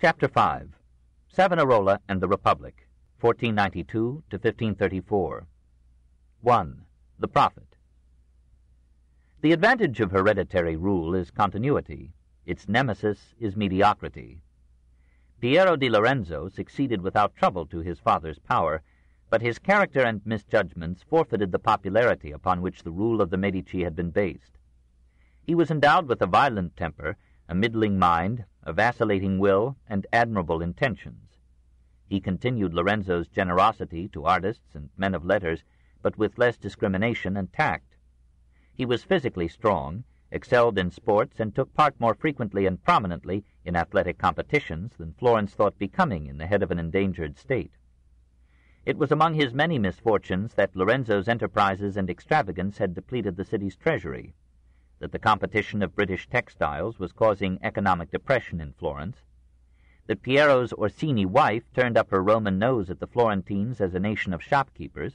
Chapter 5 Savonarola and the Republic, 1492 to 1534. 1. The Prophet. The advantage of hereditary rule is continuity. Its nemesis is mediocrity. Piero di Lorenzo succeeded without trouble to his father's power, but his character and misjudgments forfeited the popularity upon which the rule of the Medici had been based. He was endowed with a violent temper, a middling mind, a vacillating will, and admirable intentions. He continued Lorenzo's generosity to artists and men of letters, but with less discrimination and tact. He was physically strong, excelled in sports, and took part more frequently and prominently in athletic competitions than Florence thought becoming in the head of an endangered state. It was among his many misfortunes that Lorenzo's enterprises and extravagance had depleted the city's treasury, that the competition of British textiles was causing economic depression in Florence, that Piero's Orsini wife turned up her Roman nose at the Florentines as a nation of shopkeepers,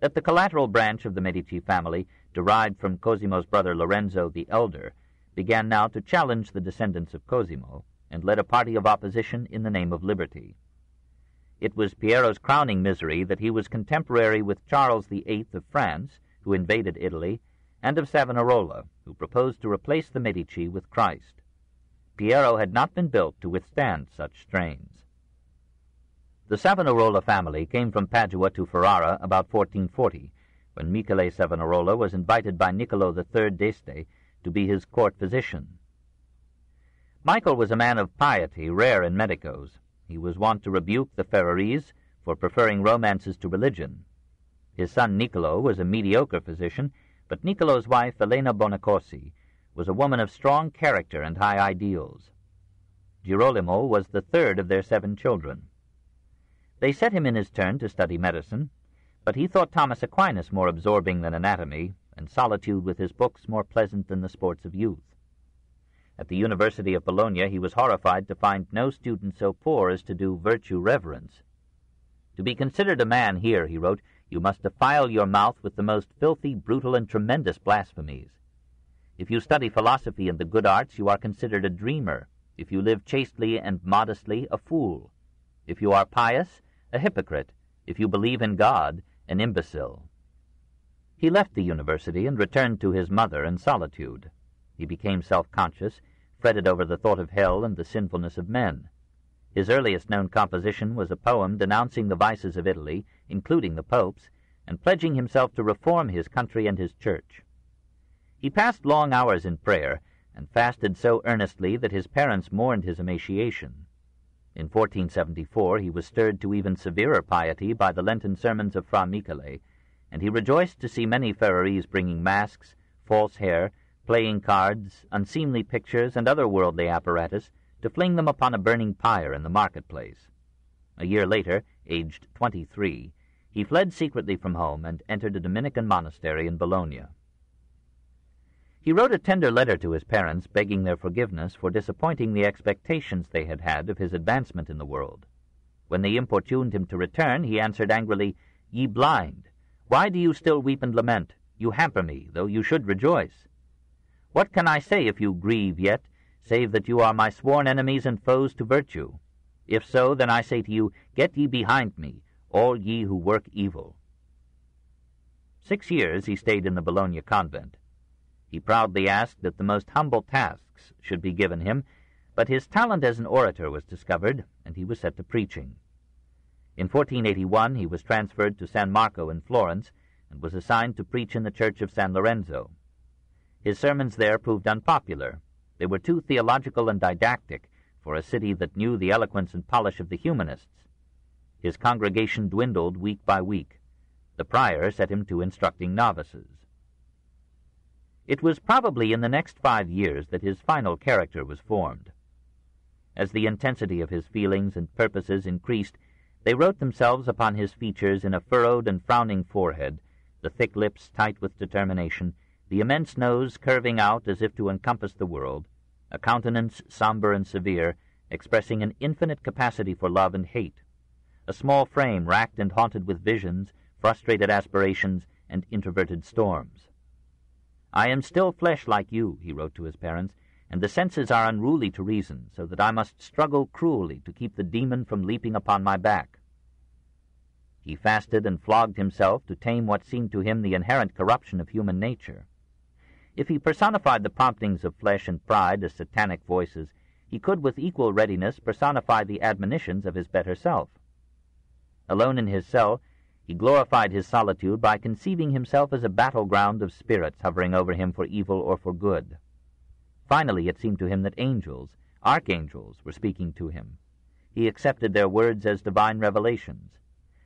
that the collateral branch of the Medici family, derived from Cosimo's brother Lorenzo the Elder, began now to challenge the descendants of Cosimo, and led a party of opposition in the name of liberty. It was Piero's crowning misery that he was contemporary with Charles VIII of France, who invaded Italy, and of Savonarola, who proposed to replace the Medici with Christ. Piero had not been built to withstand such strains. The Savonarola family came from Padua to Ferrara about 1440, when Michele Savonarola was invited by Niccolo III d'Este to be his court physician. Michael was a man of piety rare in medicos. He was wont to rebuke the Ferrarese for preferring romances to religion. His son Niccolo was a mediocre physician, but Niccolo's wife, Elena Bonacorsi, was a woman of strong character and high ideals. Girolamo was the third of their seven children. They set him in his turn to study medicine, but he thought Thomas Aquinas more absorbing than anatomy, and solitude with his books more pleasant than the sports of youth. At the University of Bologna he was horrified to find no student so poor as to do virtue reverence. To be considered a man here, he wrote, you must defile your mouth with the most filthy, brutal, and tremendous blasphemies. If you study philosophy and the good arts, you are considered a dreamer. If you live chastely and modestly, a fool. If you are pious, a hypocrite. If you believe in God, an imbecile. He left the university and returned to his mother in solitude. He became self-conscious, fretted over the thought of hell and the sinfulness of men. His earliest known composition was a poem denouncing the vices of Italy, including the popes, and pledging himself to reform his country and his church. He passed long hours in prayer, and fasted so earnestly that his parents mourned his emaciation. In 1474 he was stirred to even severer piety by the Lenten sermons of Fra Michele, and he rejoiced to see many Ferrarese bringing masks, false hair, playing cards, unseemly pictures, and other worldly apparatus to fling them upon a burning pyre in the marketplace. A year later, aged twenty-three, he fled secretly from home and entered a Dominican monastery in Bologna. He wrote a tender letter to his parents begging their forgiveness for disappointing the expectations they had had of his advancement in the world. When they importuned him to return, he answered angrily, Ye blind, why do you still weep and lament? You hamper me, though you should rejoice. What can I say if you grieve yet, save that you are my sworn enemies and foes to virtue. If so, then I say to you, Get ye behind me, all ye who work evil. Six years he stayed in the Bologna convent. He proudly asked that the most humble tasks should be given him, but his talent as an orator was discovered, and he was set to preaching. In 1481 he was transferred to San Marco in Florence, and was assigned to preach in the church of San Lorenzo. His sermons there proved unpopular, they were too theological and didactic for a city that knew the eloquence and polish of the humanists. His congregation dwindled week by week. The prior set him to instructing novices. It was probably in the next five years that his final character was formed. As the intensity of his feelings and purposes increased, they wrote themselves upon his features in a furrowed and frowning forehead, the thick lips tight with determination, the immense nose curving out as if to encompass the world, a countenance somber and severe, expressing an infinite capacity for love and hate, a small frame racked and haunted with visions, frustrated aspirations, and introverted storms. I am still flesh like you, he wrote to his parents, and the senses are unruly to reason, so that I must struggle cruelly to keep the demon from leaping upon my back. He fasted and flogged himself to tame what seemed to him the inherent corruption of human nature. If he personified the promptings of flesh and pride as satanic voices, he could with equal readiness personify the admonitions of his better self. Alone in his cell, he glorified his solitude by conceiving himself as a battleground of spirits hovering over him for evil or for good. Finally, it seemed to him that angels, archangels, were speaking to him. He accepted their words as divine revelations,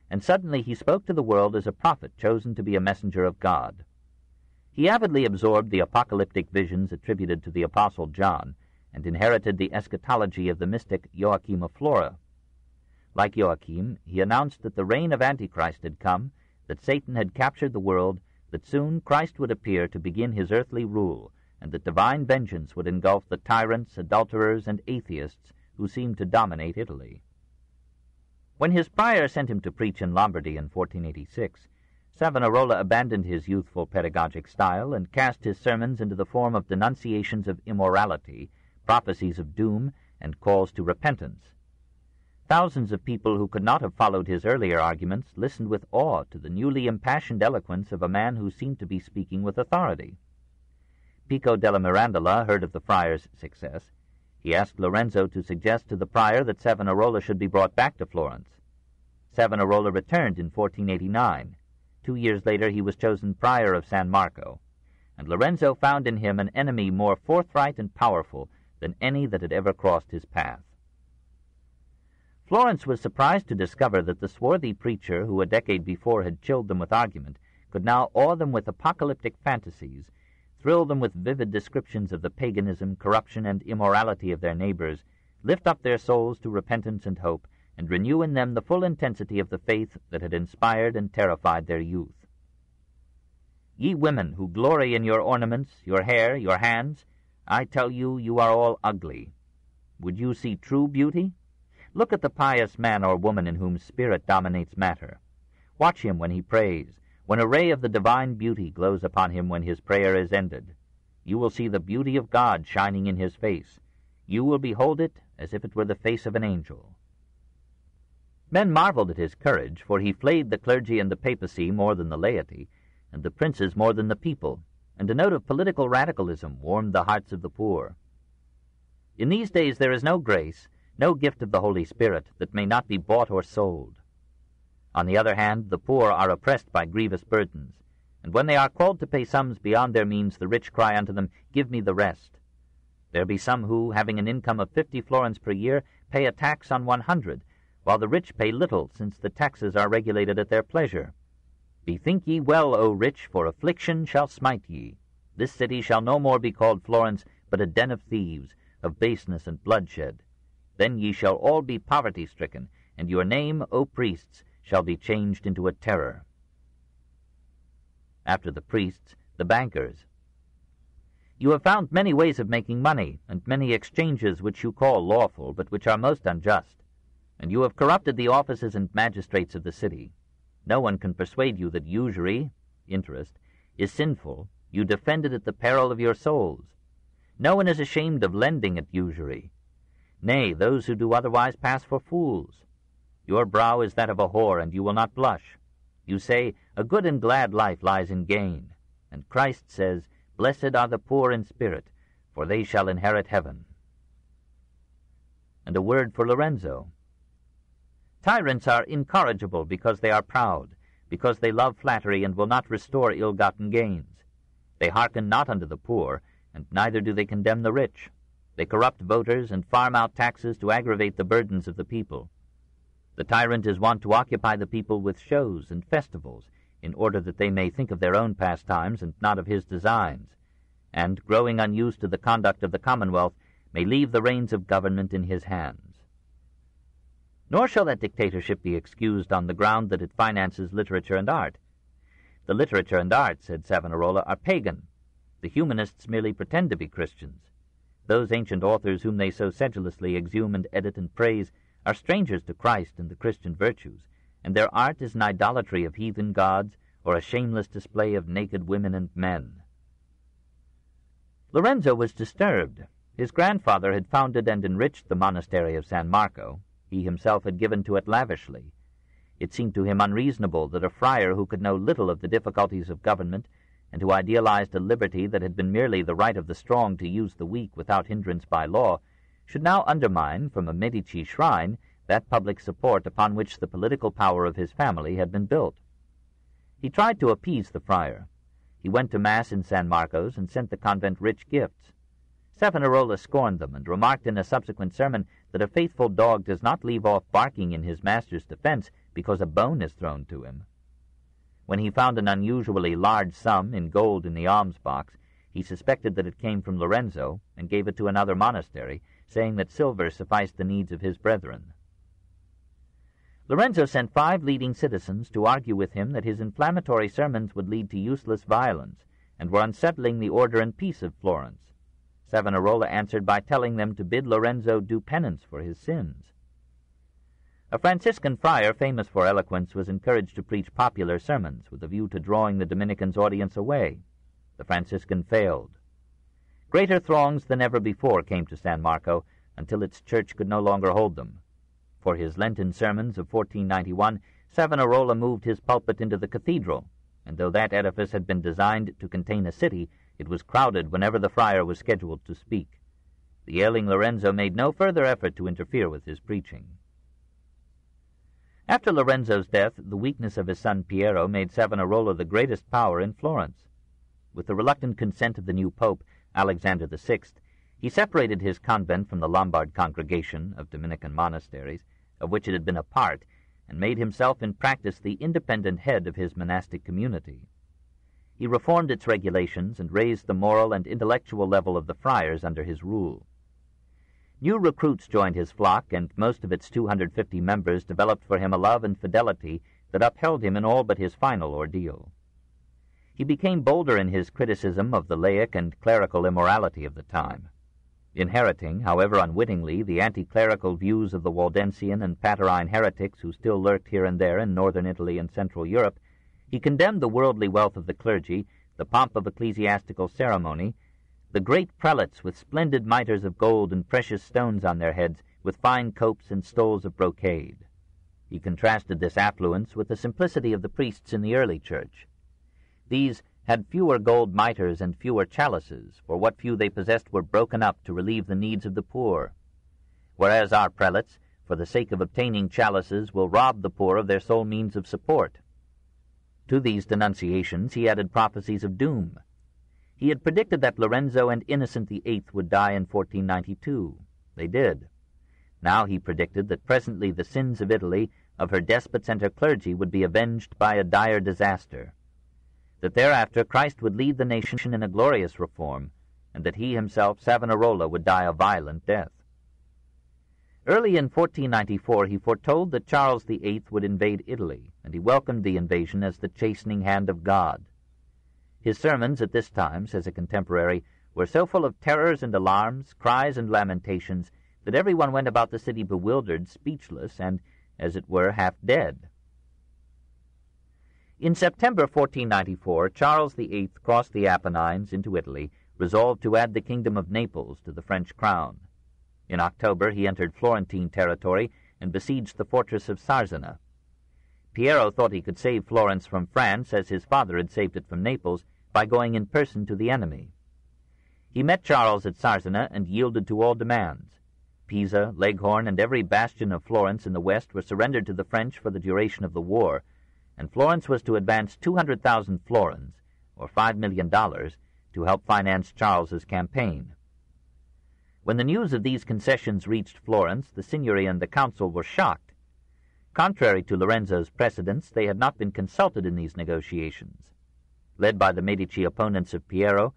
and suddenly he spoke to the world as a prophet chosen to be a messenger of God. He avidly absorbed the apocalyptic visions attributed to the Apostle John, and inherited the eschatology of the mystic Joachim of Flora. Like Joachim, he announced that the reign of Antichrist had come, that Satan had captured the world, that soon Christ would appear to begin his earthly rule, and that divine vengeance would engulf the tyrants, adulterers, and atheists who seemed to dominate Italy. When his prior sent him to preach in Lombardy in 1486, Savonarola abandoned his youthful pedagogic style and cast his sermons into the form of denunciations of immorality, prophecies of doom, and calls to repentance. Thousands of people who could not have followed his earlier arguments listened with awe to the newly impassioned eloquence of a man who seemed to be speaking with authority. Pico della Mirandola heard of the friar's success. He asked Lorenzo to suggest to the prior that Savonarola should be brought back to Florence. Savonarola returned in 1489. Two years later he was chosen prior of San Marco, and Lorenzo found in him an enemy more forthright and powerful than any that had ever crossed his path. Florence was surprised to discover that the swarthy preacher who a decade before had chilled them with argument could now awe them with apocalyptic fantasies thrill them with vivid descriptions of the paganism, corruption, and immorality of their neighbors, lift up their souls to repentance and hope, and renew in them the full intensity of the faith that had inspired and terrified their youth. Ye women who glory in your ornaments, your hair, your hands, I tell you, you are all ugly. Would you see true beauty? Look at the pious man or woman in whom spirit dominates matter. Watch him when he prays, when a ray of the divine beauty glows upon him when his prayer is ended, you will see the beauty of God shining in his face. You will behold it as if it were the face of an angel. Men marveled at his courage, for he flayed the clergy and the papacy more than the laity, and the princes more than the people, and a note of political radicalism warmed the hearts of the poor. In these days there is no grace, no gift of the Holy Spirit, that may not be bought or sold. On the other hand, the poor are oppressed by grievous burdens, and when they are called to pay sums beyond their means, the rich cry unto them, Give me the rest. There be some who, having an income of fifty florins per year, pay a tax on one hundred, while the rich pay little, since the taxes are regulated at their pleasure. Bethink ye well, O rich, for affliction shall smite ye. This city shall no more be called Florence, but a den of thieves, of baseness and bloodshed. Then ye shall all be poverty stricken, and your name, O priests, shall be changed into a terror. After the priests, the bankers. You have found many ways of making money, and many exchanges which you call lawful, but which are most unjust. And you have corrupted the offices and magistrates of the city. No one can persuade you that usury, interest, is sinful. You defend it at the peril of your souls. No one is ashamed of lending at usury. Nay, those who do otherwise pass for fools. Your brow is that of a whore, and you will not blush. You say, A good and glad life lies in gain. And Christ says, Blessed are the poor in spirit, for they shall inherit heaven. And a word for Lorenzo. Tyrants are incorrigible because they are proud, because they love flattery and will not restore ill-gotten gains. They hearken not unto the poor, and neither do they condemn the rich. They corrupt voters and farm out taxes to aggravate the burdens of the people. The tyrant is wont to occupy the people with shows and festivals, in order that they may think of their own pastimes and not of his designs, and, growing unused to the conduct of the commonwealth, may leave the reins of government in his hands. Nor shall that dictatorship be excused on the ground that it finances literature and art. The literature and art, said Savonarola, are pagan. The humanists merely pretend to be Christians. Those ancient authors whom they so sedulously exhume and edit and praise are strangers to Christ and the Christian virtues, and their art is an idolatry of heathen gods or a shameless display of naked women and men. Lorenzo was disturbed. His grandfather had founded and enriched the monastery of San Marco. He himself had given to it lavishly. It seemed to him unreasonable that a friar who could know little of the difficulties of government and who idealized a liberty that had been merely the right of the strong to use the weak without hindrance by law, should now undermine from a Medici shrine that public support upon which the political power of his family had been built. He tried to appease the friar. He went to Mass in San Marcos and sent the convent rich gifts. Savonarola scorned them and remarked in a subsequent sermon that a faithful dog does not leave off barking in his master's defense because a bone is thrown to him. When he found an unusually large sum in gold in the alms box, he suspected that it came from Lorenzo and gave it to another monastery, saying that silver sufficed the needs of his brethren. Lorenzo sent five leading citizens to argue with him that his inflammatory sermons would lead to useless violence and were unsettling the order and peace of Florence. Savonarola answered by telling them to bid Lorenzo do penance for his sins. A Franciscan friar famous for eloquence was encouraged to preach popular sermons with a view to drawing the Dominican's audience away. The Franciscan failed. Greater throngs than ever before came to San Marco until its church could no longer hold them. For his Lenten sermons of 1491, Savonarola moved his pulpit into the cathedral, and though that edifice had been designed to contain a city, it was crowded whenever the friar was scheduled to speak. The ailing Lorenzo made no further effort to interfere with his preaching. After Lorenzo's death, the weakness of his son Piero made Savonarola the greatest power in Florence. With the reluctant consent of the new pope, Alexander VI, he separated his convent from the Lombard congregation of Dominican monasteries, of which it had been a part, and made himself in practice the independent head of his monastic community. He reformed its regulations and raised the moral and intellectual level of the friars under his rule. New recruits joined his flock, and most of its 250 members developed for him a love and fidelity that upheld him in all but his final ordeal. He became bolder in his criticism of the laic and clerical immorality of the time. Inheriting, however unwittingly, the anti-clerical views of the Waldensian and Patarine heretics who still lurked here and there in northern Italy and central Europe, he condemned the worldly wealth of the clergy, the pomp of ecclesiastical ceremony, the great prelates with splendid mitres of gold and precious stones on their heads, with fine copes and stoles of brocade. He contrasted this affluence with the simplicity of the priests in the early church. These had fewer gold mitres and fewer chalices, for what few they possessed were broken up to relieve the needs of the poor. Whereas our prelates, for the sake of obtaining chalices, will rob the poor of their sole means of support. To these denunciations he added prophecies of doom, he had predicted that Lorenzo and Innocent VIII would die in 1492. They did. Now he predicted that presently the sins of Italy, of her despots and her clergy, would be avenged by a dire disaster. That thereafter Christ would lead the nation in a glorious reform, and that he himself, Savonarola, would die a violent death. Early in 1494 he foretold that Charles VIII would invade Italy, and he welcomed the invasion as the chastening hand of God. His sermons at this time, says a contemporary, were so full of terrors and alarms, cries and lamentations, that every one went about the city bewildered, speechless, and, as it were, half dead. In September 1494, Charles VIII crossed the Apennines into Italy, resolved to add the kingdom of Naples to the French crown. In October he entered Florentine territory and besieged the fortress of Sarzana. Piero thought he could save Florence from France as his father had saved it from Naples by going in person to the enemy. He met Charles at Sarzana and yielded to all demands. Pisa, Leghorn, and every bastion of Florence in the west were surrendered to the French for the duration of the war, and Florence was to advance 200,000 florins, or $5 million, to help finance Charles's campaign. When the news of these concessions reached Florence, the Signory and the council were shocked. Contrary to Lorenzo's precedents, they had not been consulted in these negotiations. Led by the Medici opponents of Piero,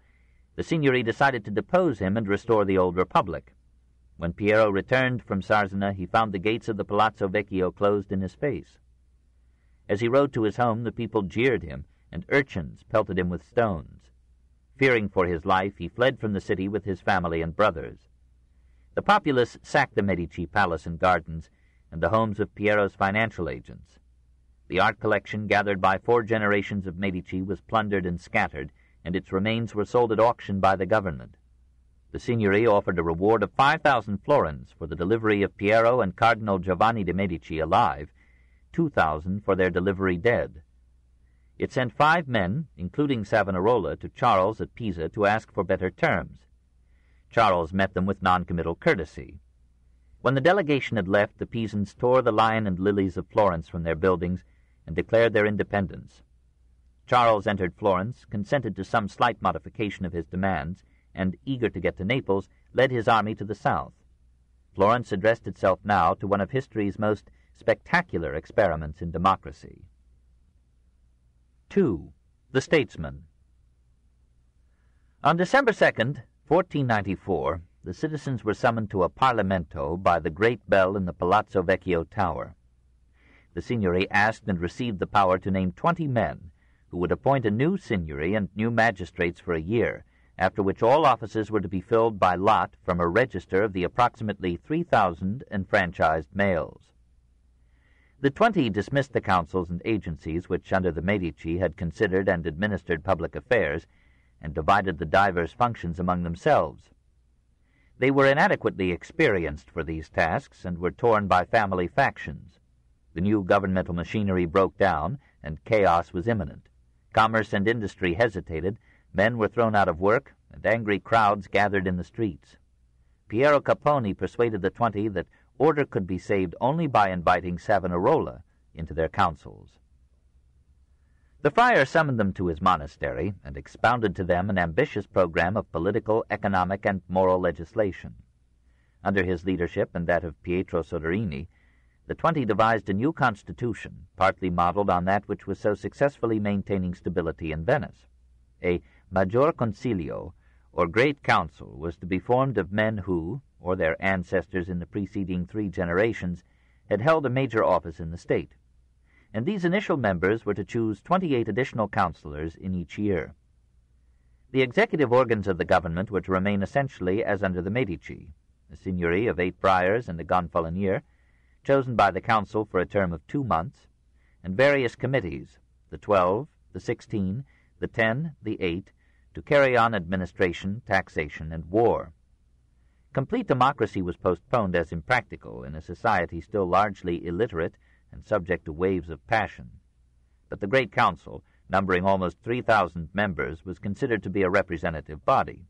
the Signory decided to depose him and restore the old republic. When Piero returned from Sarzana, he found the gates of the Palazzo Vecchio closed in his face. As he rode to his home, the people jeered him, and urchins pelted him with stones. Fearing for his life, he fled from the city with his family and brothers. The populace sacked the Medici palace and gardens and the homes of Piero's financial agents. The art collection gathered by four generations of Medici was plundered and scattered, and its remains were sold at auction by the government. The Signory offered a reward of 5,000 florins for the delivery of Piero and Cardinal Giovanni de' Medici alive, 2,000 for their delivery dead. It sent five men, including Savonarola, to Charles at Pisa to ask for better terms. Charles met them with noncommittal courtesy. When the delegation had left, the Pisans tore the lion and lilies of Florence from their buildings and declared their independence. Charles entered Florence, consented to some slight modification of his demands, and, eager to get to Naples, led his army to the south. Florence addressed itself now to one of history's most spectacular experiments in democracy. 2. The Statesman On December 2nd, 1494, the citizens were summoned to a Parlamento by the great bell in the Palazzo Vecchio tower. The Signory asked and received the power to name twenty men, who would appoint a new Signory and new magistrates for a year, after which all offices were to be filled by lot from a register of the approximately 3,000 enfranchised males. The twenty dismissed the councils and agencies which, under the Medici, had considered and administered public affairs, and divided the divers functions among themselves. They were inadequately experienced for these tasks, and were torn by family factions. The new governmental machinery broke down, and chaos was imminent. Commerce and industry hesitated, Men were thrown out of work, and angry crowds gathered in the streets. Piero Capponi persuaded the twenty that order could be saved only by inviting Savonarola into their councils. The friar summoned them to his monastery and expounded to them an ambitious program of political, economic, and moral legislation. Under his leadership and that of Pietro Soderini, the twenty devised a new constitution, partly modeled on that which was so successfully maintaining stability in Venice. A Maggior Concilio, or Great Council, was to be formed of men who, or their ancestors in the preceding three generations, had held a major office in the state, and these initial members were to choose twenty-eight additional councillors in each year. The executive organs of the government were to remain essentially as under the Medici, a signory of eight friars and a gonfalonier, chosen by the council for a term of two months, and various committees, the twelve, the sixteen, the ten, the eight, to carry on administration, taxation, and war. Complete democracy was postponed as impractical in a society still largely illiterate and subject to waves of passion. But the Great Council, numbering almost 3,000 members, was considered to be a representative body.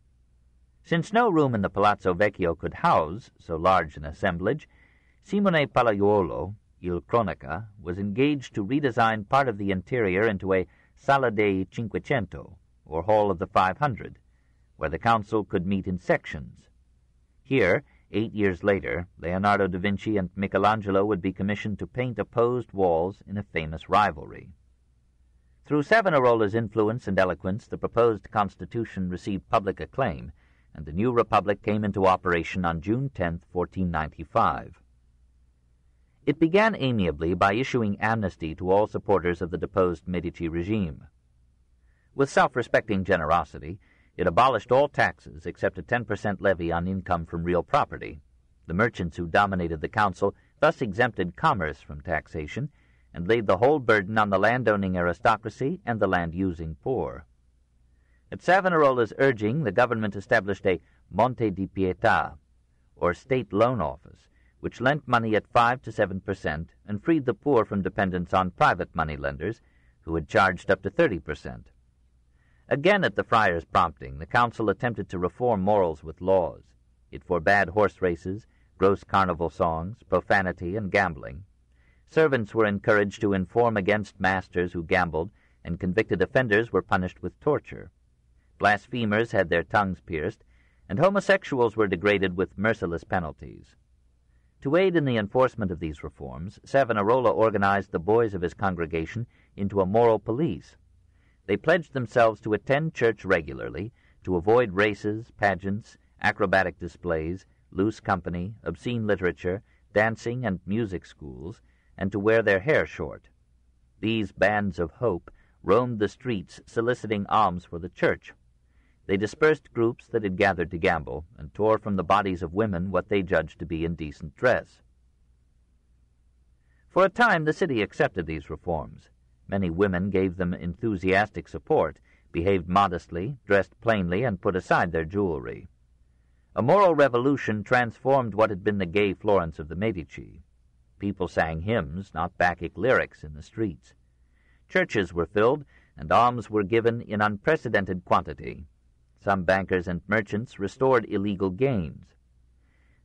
Since no room in the Palazzo Vecchio could house so large an assemblage, Simone Pollaiuolo, Il Cronaca, was engaged to redesign part of the interior into a Sala dei Cinquecento, or Hall of the Five Hundred, where the council could meet in sections. Here, eight years later, Leonardo da Vinci and Michelangelo would be commissioned to paint opposed walls in a famous rivalry. Through Savonarola's influence and eloquence, the proposed constitution received public acclaim, and the new republic came into operation on June 10, 1495. It began amiably by issuing amnesty to all supporters of the deposed Medici regime. With self-respecting generosity, it abolished all taxes except a 10% levy on income from real property. The merchants who dominated the council thus exempted commerce from taxation and laid the whole burden on the landowning aristocracy and the land-using poor. At Savonarola's urging, the government established a Monte di Pietà, or state loan office, which lent money at 5 to 7 percent and freed the poor from dependence on private money lenders, who had charged up to 30 percent. Again, at the friar's prompting, the council attempted to reform morals with laws. It forbade horse races, gross carnival songs, profanity, and gambling. Servants were encouraged to inform against masters who gambled, and convicted offenders were punished with torture. Blasphemers had their tongues pierced, and homosexuals were degraded with merciless penalties. To aid in the enforcement of these reforms, Savonarola organized the boys of his congregation into a moral police they pledged themselves to attend church regularly, to avoid races, pageants, acrobatic displays, loose company, obscene literature, dancing and music schools, and to wear their hair short. These bands of hope roamed the streets soliciting alms for the church. They dispersed groups that had gathered to gamble, and tore from the bodies of women what they judged to be indecent dress. For a time the city accepted these reforms. Many women gave them enthusiastic support, behaved modestly, dressed plainly, and put aside their jewelry. A moral revolution transformed what had been the gay Florence of the Medici. People sang hymns, not Bacchic lyrics, in the streets. Churches were filled, and alms were given in unprecedented quantity. Some bankers and merchants restored illegal gains.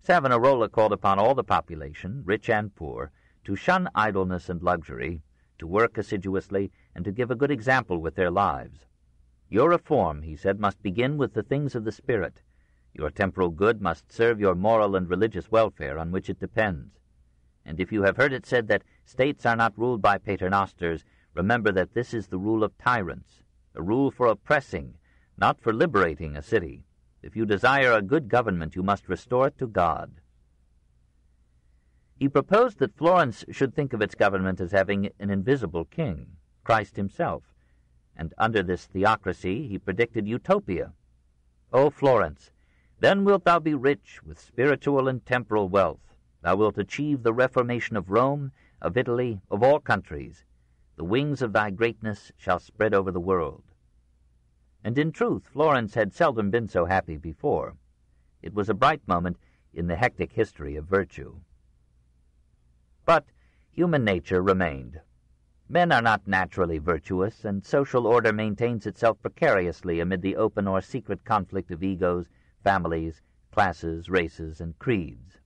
Savonarola called upon all the population, rich and poor, to shun idleness and luxury, to work assiduously, and to give a good example with their lives. Your reform, he said, must begin with the things of the Spirit. Your temporal good must serve your moral and religious welfare, on which it depends. And if you have heard it said that states are not ruled by paternosters, remember that this is the rule of tyrants, a rule for oppressing, not for liberating a city. If you desire a good government, you must restore it to God. He proposed that Florence should think of its government as having an invisible king, Christ himself, and under this theocracy he predicted utopia. O Florence, then wilt thou be rich with spiritual and temporal wealth. Thou wilt achieve the reformation of Rome, of Italy, of all countries. The wings of thy greatness shall spread over the world. And in truth, Florence had seldom been so happy before. It was a bright moment in the hectic history of virtue. But human nature remained. Men are not naturally virtuous, and social order maintains itself precariously amid the open or secret conflict of egos, families, classes, races, and creeds.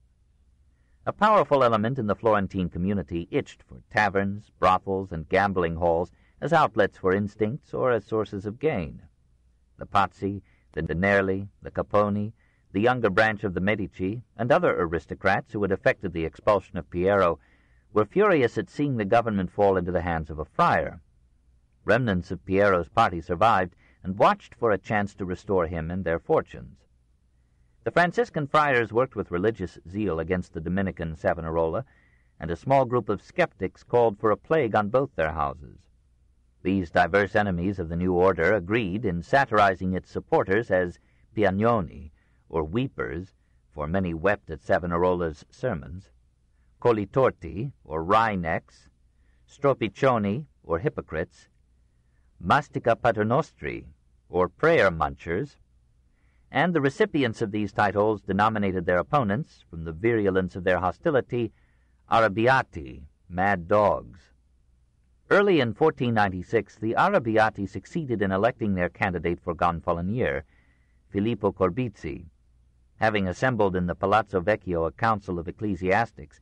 A powerful element in the Florentine community itched for taverns, brothels, and gambling halls as outlets for instincts or as sources of gain the Pazzi, the Nerli, the Capponi, the younger branch of the Medici, and other aristocrats who had effected the expulsion of Piero, were furious at seeing the government fall into the hands of a friar. Remnants of Piero's party survived and watched for a chance to restore him and their fortunes. The Franciscan friars worked with religious zeal against the Dominican Savonarola, and a small group of skeptics called for a plague on both their houses. These diverse enemies of the new order agreed in satirizing its supporters as piagnoni, or weepers, for many wept at Savonarola's sermons, collitorti, or wry-necks, stropiccioni, or hypocrites, mastica paternostri, or prayer munchers, and the recipients of these titles denominated their opponents, from the virulence of their hostility, arrabbiati, mad dogs. Early in 1496, the Arrabbiati succeeded in electing their candidate for Gonfalonier, Filippo Corbizzi. Having assembled in the Palazzo Vecchio a council of ecclesiastics,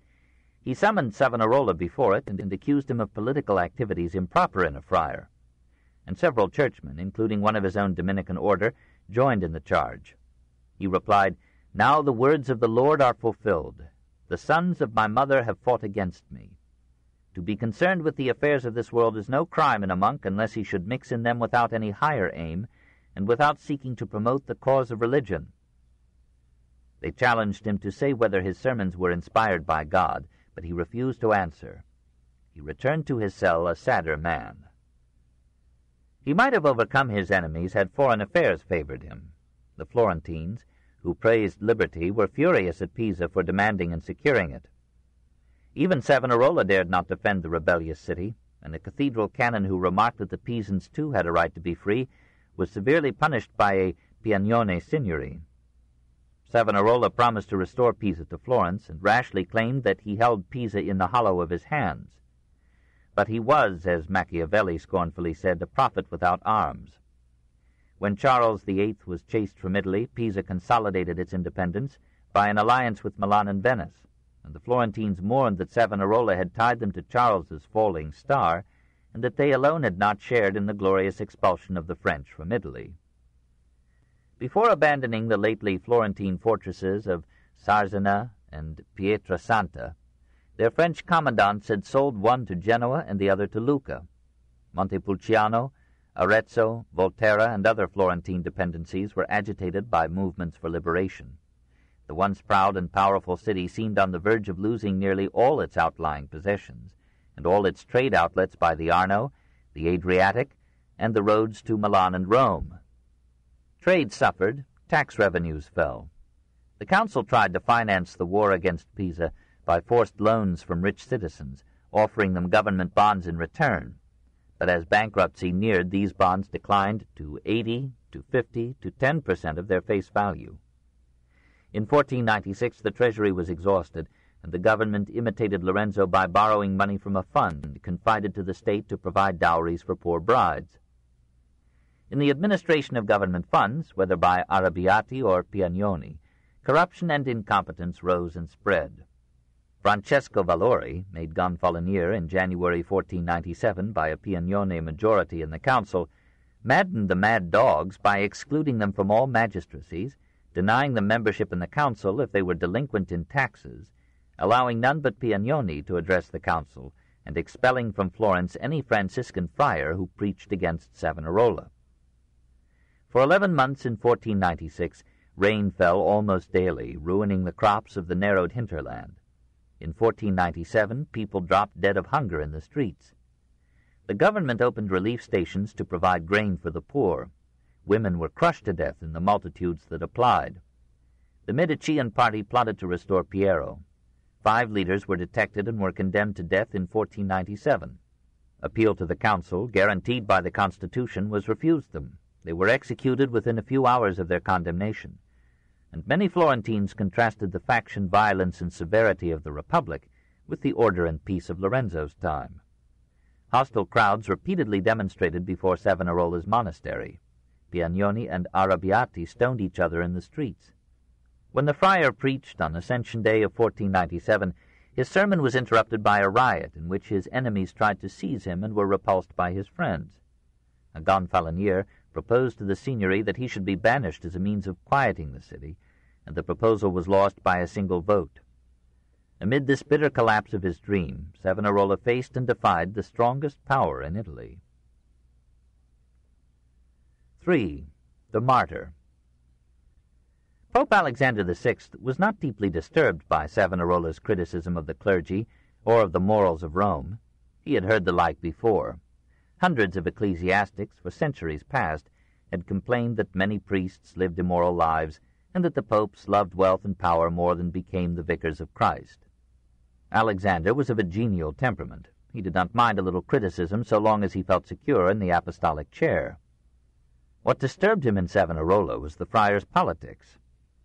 he summoned Savonarola before it and, accused him of political activities improper in a friar. And several churchmen, including one of his own Dominican order, joined in the charge. He replied, Now the words of the Lord are fulfilled. The sons of my mother have fought against me. To be concerned with the affairs of this world is no crime in a monk unless he should mix in them without any higher aim, and without seeking to promote the cause of religion. They challenged him to say whether his sermons were inspired by God, but he refused to answer. He returned to his cell a sadder man. He might have overcome his enemies had foreign affairs favored him. The Florentines, who praised liberty, were furious at Pisa for demanding and securing it. Even Savonarola dared not defend the rebellious city, and a cathedral canon who remarked that the Pisans too had a right to be free was severely punished by a Piagnone signory. Savonarola promised to restore Pisa to Florence, and rashly claimed that he held Pisa in the hollow of his hands. But he was, as Machiavelli scornfully said, a prophet without arms. When Charles VIII was chased from Italy, Pisa consolidated its independence by an alliance with Milan and Venice and the Florentines mourned that Savonarola had tied them to Charles's falling star, and that they alone had not shared in the glorious expulsion of the French from Italy. Before abandoning the lately Florentine fortresses of Sarzana and Pietrasanta, their French commandants had sold one to Genoa and the other to Lucca. Montepulciano, Arezzo, Volterra, and other Florentine dependencies were agitated by movements for liberation. The once proud and powerful city seemed on the verge of losing nearly all its outlying possessions, and all its trade outlets by the Arno, the Adriatic, and the roads to Milan and Rome. Trade suffered, tax revenues fell. The council tried to finance the war against Pisa by forced loans from rich citizens, offering them government bonds in return. But as bankruptcy neared, these bonds declined to 80 to 50 to 10 percent of their face value. In 1496 the treasury was exhausted, and the government imitated Lorenzo by borrowing money from a fund confided to the state to provide dowries for poor brides. In the administration of government funds, whether by Arrabbiati or Piagnoni, corruption and incompetence rose and spread. Francesco Valori, made Gonfalonier in January 1497 by a Piagnone majority in the council, maddened the mad dogs by excluding them from all magistracies, denying them membership in the council if they were delinquent in taxes, allowing none but Piagnoni to address the council, and expelling from Florence any Franciscan friar who preached against Savonarola. For eleven months in 1496, rain fell almost daily, ruining the crops of the narrowed hinterland. In 1497, people dropped dead of hunger in the streets. The government opened relief stations to provide grain for the poor. Women were crushed to death in the multitudes that applied. The Medician party plotted to restore Piero. Five leaders were detected and were condemned to death in 1497. Appeal to the council, guaranteed by the Constitution, was refused them. They were executed within a few hours of their condemnation and many Florentines contrasted the faction violence and severity of the Republic with the order and peace of Lorenzo's time. Hostile crowds repeatedly demonstrated before Savonarola's monastery. Piagnoni and Arrabbiati stoned each other in the streets. When the friar preached on Ascension Day of 1497, his sermon was interrupted by a riot in which his enemies tried to seize him and were repulsed by his friends. A gonfalonier proposed to the signory that he should be banished as a means of quieting the city, and the proposal was lost by a single vote. Amid this bitter collapse of his dream, Savonarola faced and defied the strongest power in Italy. 3. The Martyr Pope Alexander VI was not deeply disturbed by Savonarola's criticism of the clergy or of the morals of Rome. He had heard the like before. Hundreds of ecclesiastics, for centuries past, had complained that many priests lived immoral lives and that the popes loved wealth and power more than became the vicars of Christ. Alexander was of a genial temperament. He did not mind a little criticism so long as he felt secure in the apostolic chair. What disturbed him in Savonarola was the friar's politics,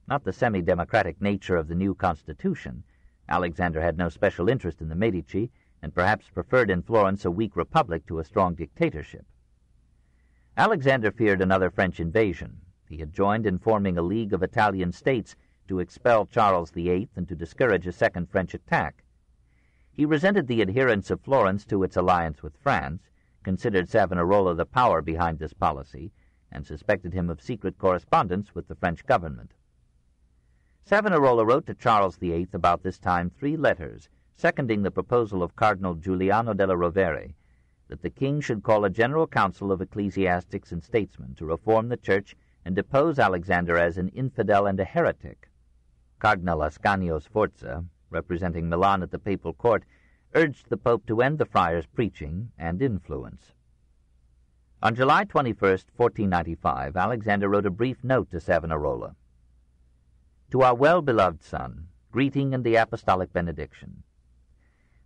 not the semi-democratic nature of the new constitution. Alexander had no special interest in the Medici, and perhaps preferred in Florence a weak republic to a strong dictatorship. Alexander feared another French invasion, he had joined in forming a league of Italian states to expel Charles VIII and to discourage a second French attack. He resented the adherence of Florence to its alliance with France, considered Savonarola the power behind this policy, and suspected him of secret correspondence with the French government. Savonarola wrote to Charles VIII about this time three letters, seconding the proposal of Cardinal Giuliano della Rovere that the king should call a general council of ecclesiastics and statesmen to reform the church and depose Alexander as an infidel and a heretic. Cardinal Ascanio Sforza, representing Milan at the papal court, urged the pope to end the friar's preaching and influence. On July 21, 1495, Alexander wrote a brief note to Savonarola. To our well-beloved son, greeting and the apostolic benediction.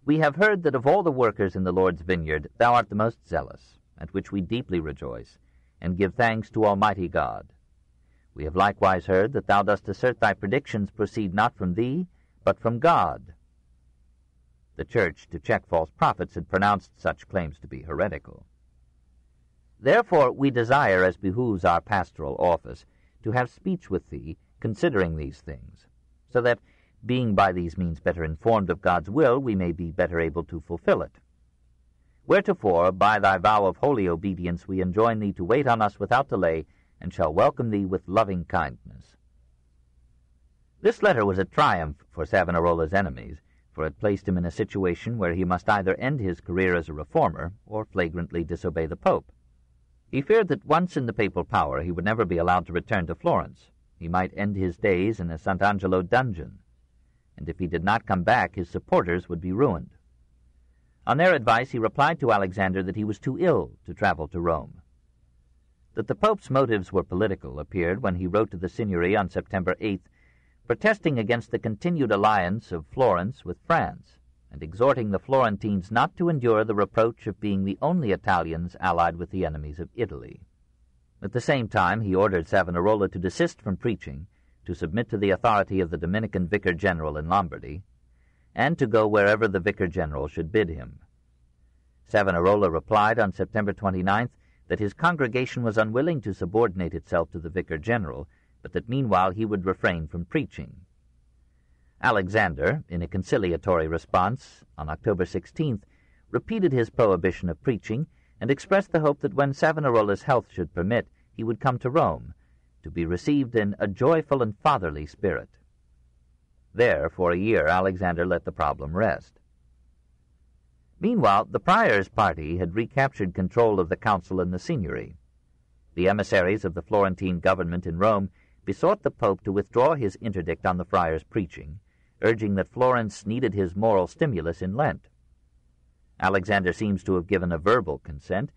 We have heard that of all the workers in the Lord's vineyard, thou art the most zealous, at which we deeply rejoice, and give thanks to Almighty God. We have likewise heard that thou dost assert thy predictions proceed not from thee, but from God. The Church, to check false prophets, had pronounced such claims to be heretical. Therefore we desire, as behooves our pastoral office, to have speech with thee considering these things, so that, being by these means better informed of God's will, we may be better able to fulfill it. Wheretofore, by thy vow of holy obedience, we enjoin thee to wait on us without delay, and shall welcome thee with loving kindness. This letter was a triumph for Savonarola's enemies, for it placed him in a situation where he must either end his career as a reformer or flagrantly disobey the Pope. He feared that once in the papal power he would never be allowed to return to Florence. He might end his days in a Sant'Angelo dungeon, and if he did not come back, his supporters would be ruined. On their advice, he replied to Alexander that he was too ill to travel to Rome. That the Pope's motives were political appeared when he wrote to the Signory on September 8th, protesting against the continued alliance of Florence with France, and exhorting the Florentines not to endure the reproach of being the only Italians allied with the enemies of Italy. At the same time, he ordered Savonarola to desist from preaching, to submit to the authority of the Dominican Vicar General in Lombardy, and to go wherever the Vicar General should bid him. Savonarola replied on September 29th that his congregation was unwilling to subordinate itself to the Vicar General, but that meanwhile he would refrain from preaching. Alexander, in a conciliatory response on October 16th, repeated his prohibition of preaching and expressed the hope that when Savonarola's health should permit, he would come to Rome, to be received in a joyful and fatherly spirit. There, for a year, Alexander let the problem rest. Meanwhile, the prior's party had recaptured control of the council and the signory. The emissaries of the Florentine government in Rome besought the Pope to withdraw his interdict on the friars' preaching, urging that Florence needed his moral stimulus in Lent. Alexander seems to have given a verbal consent,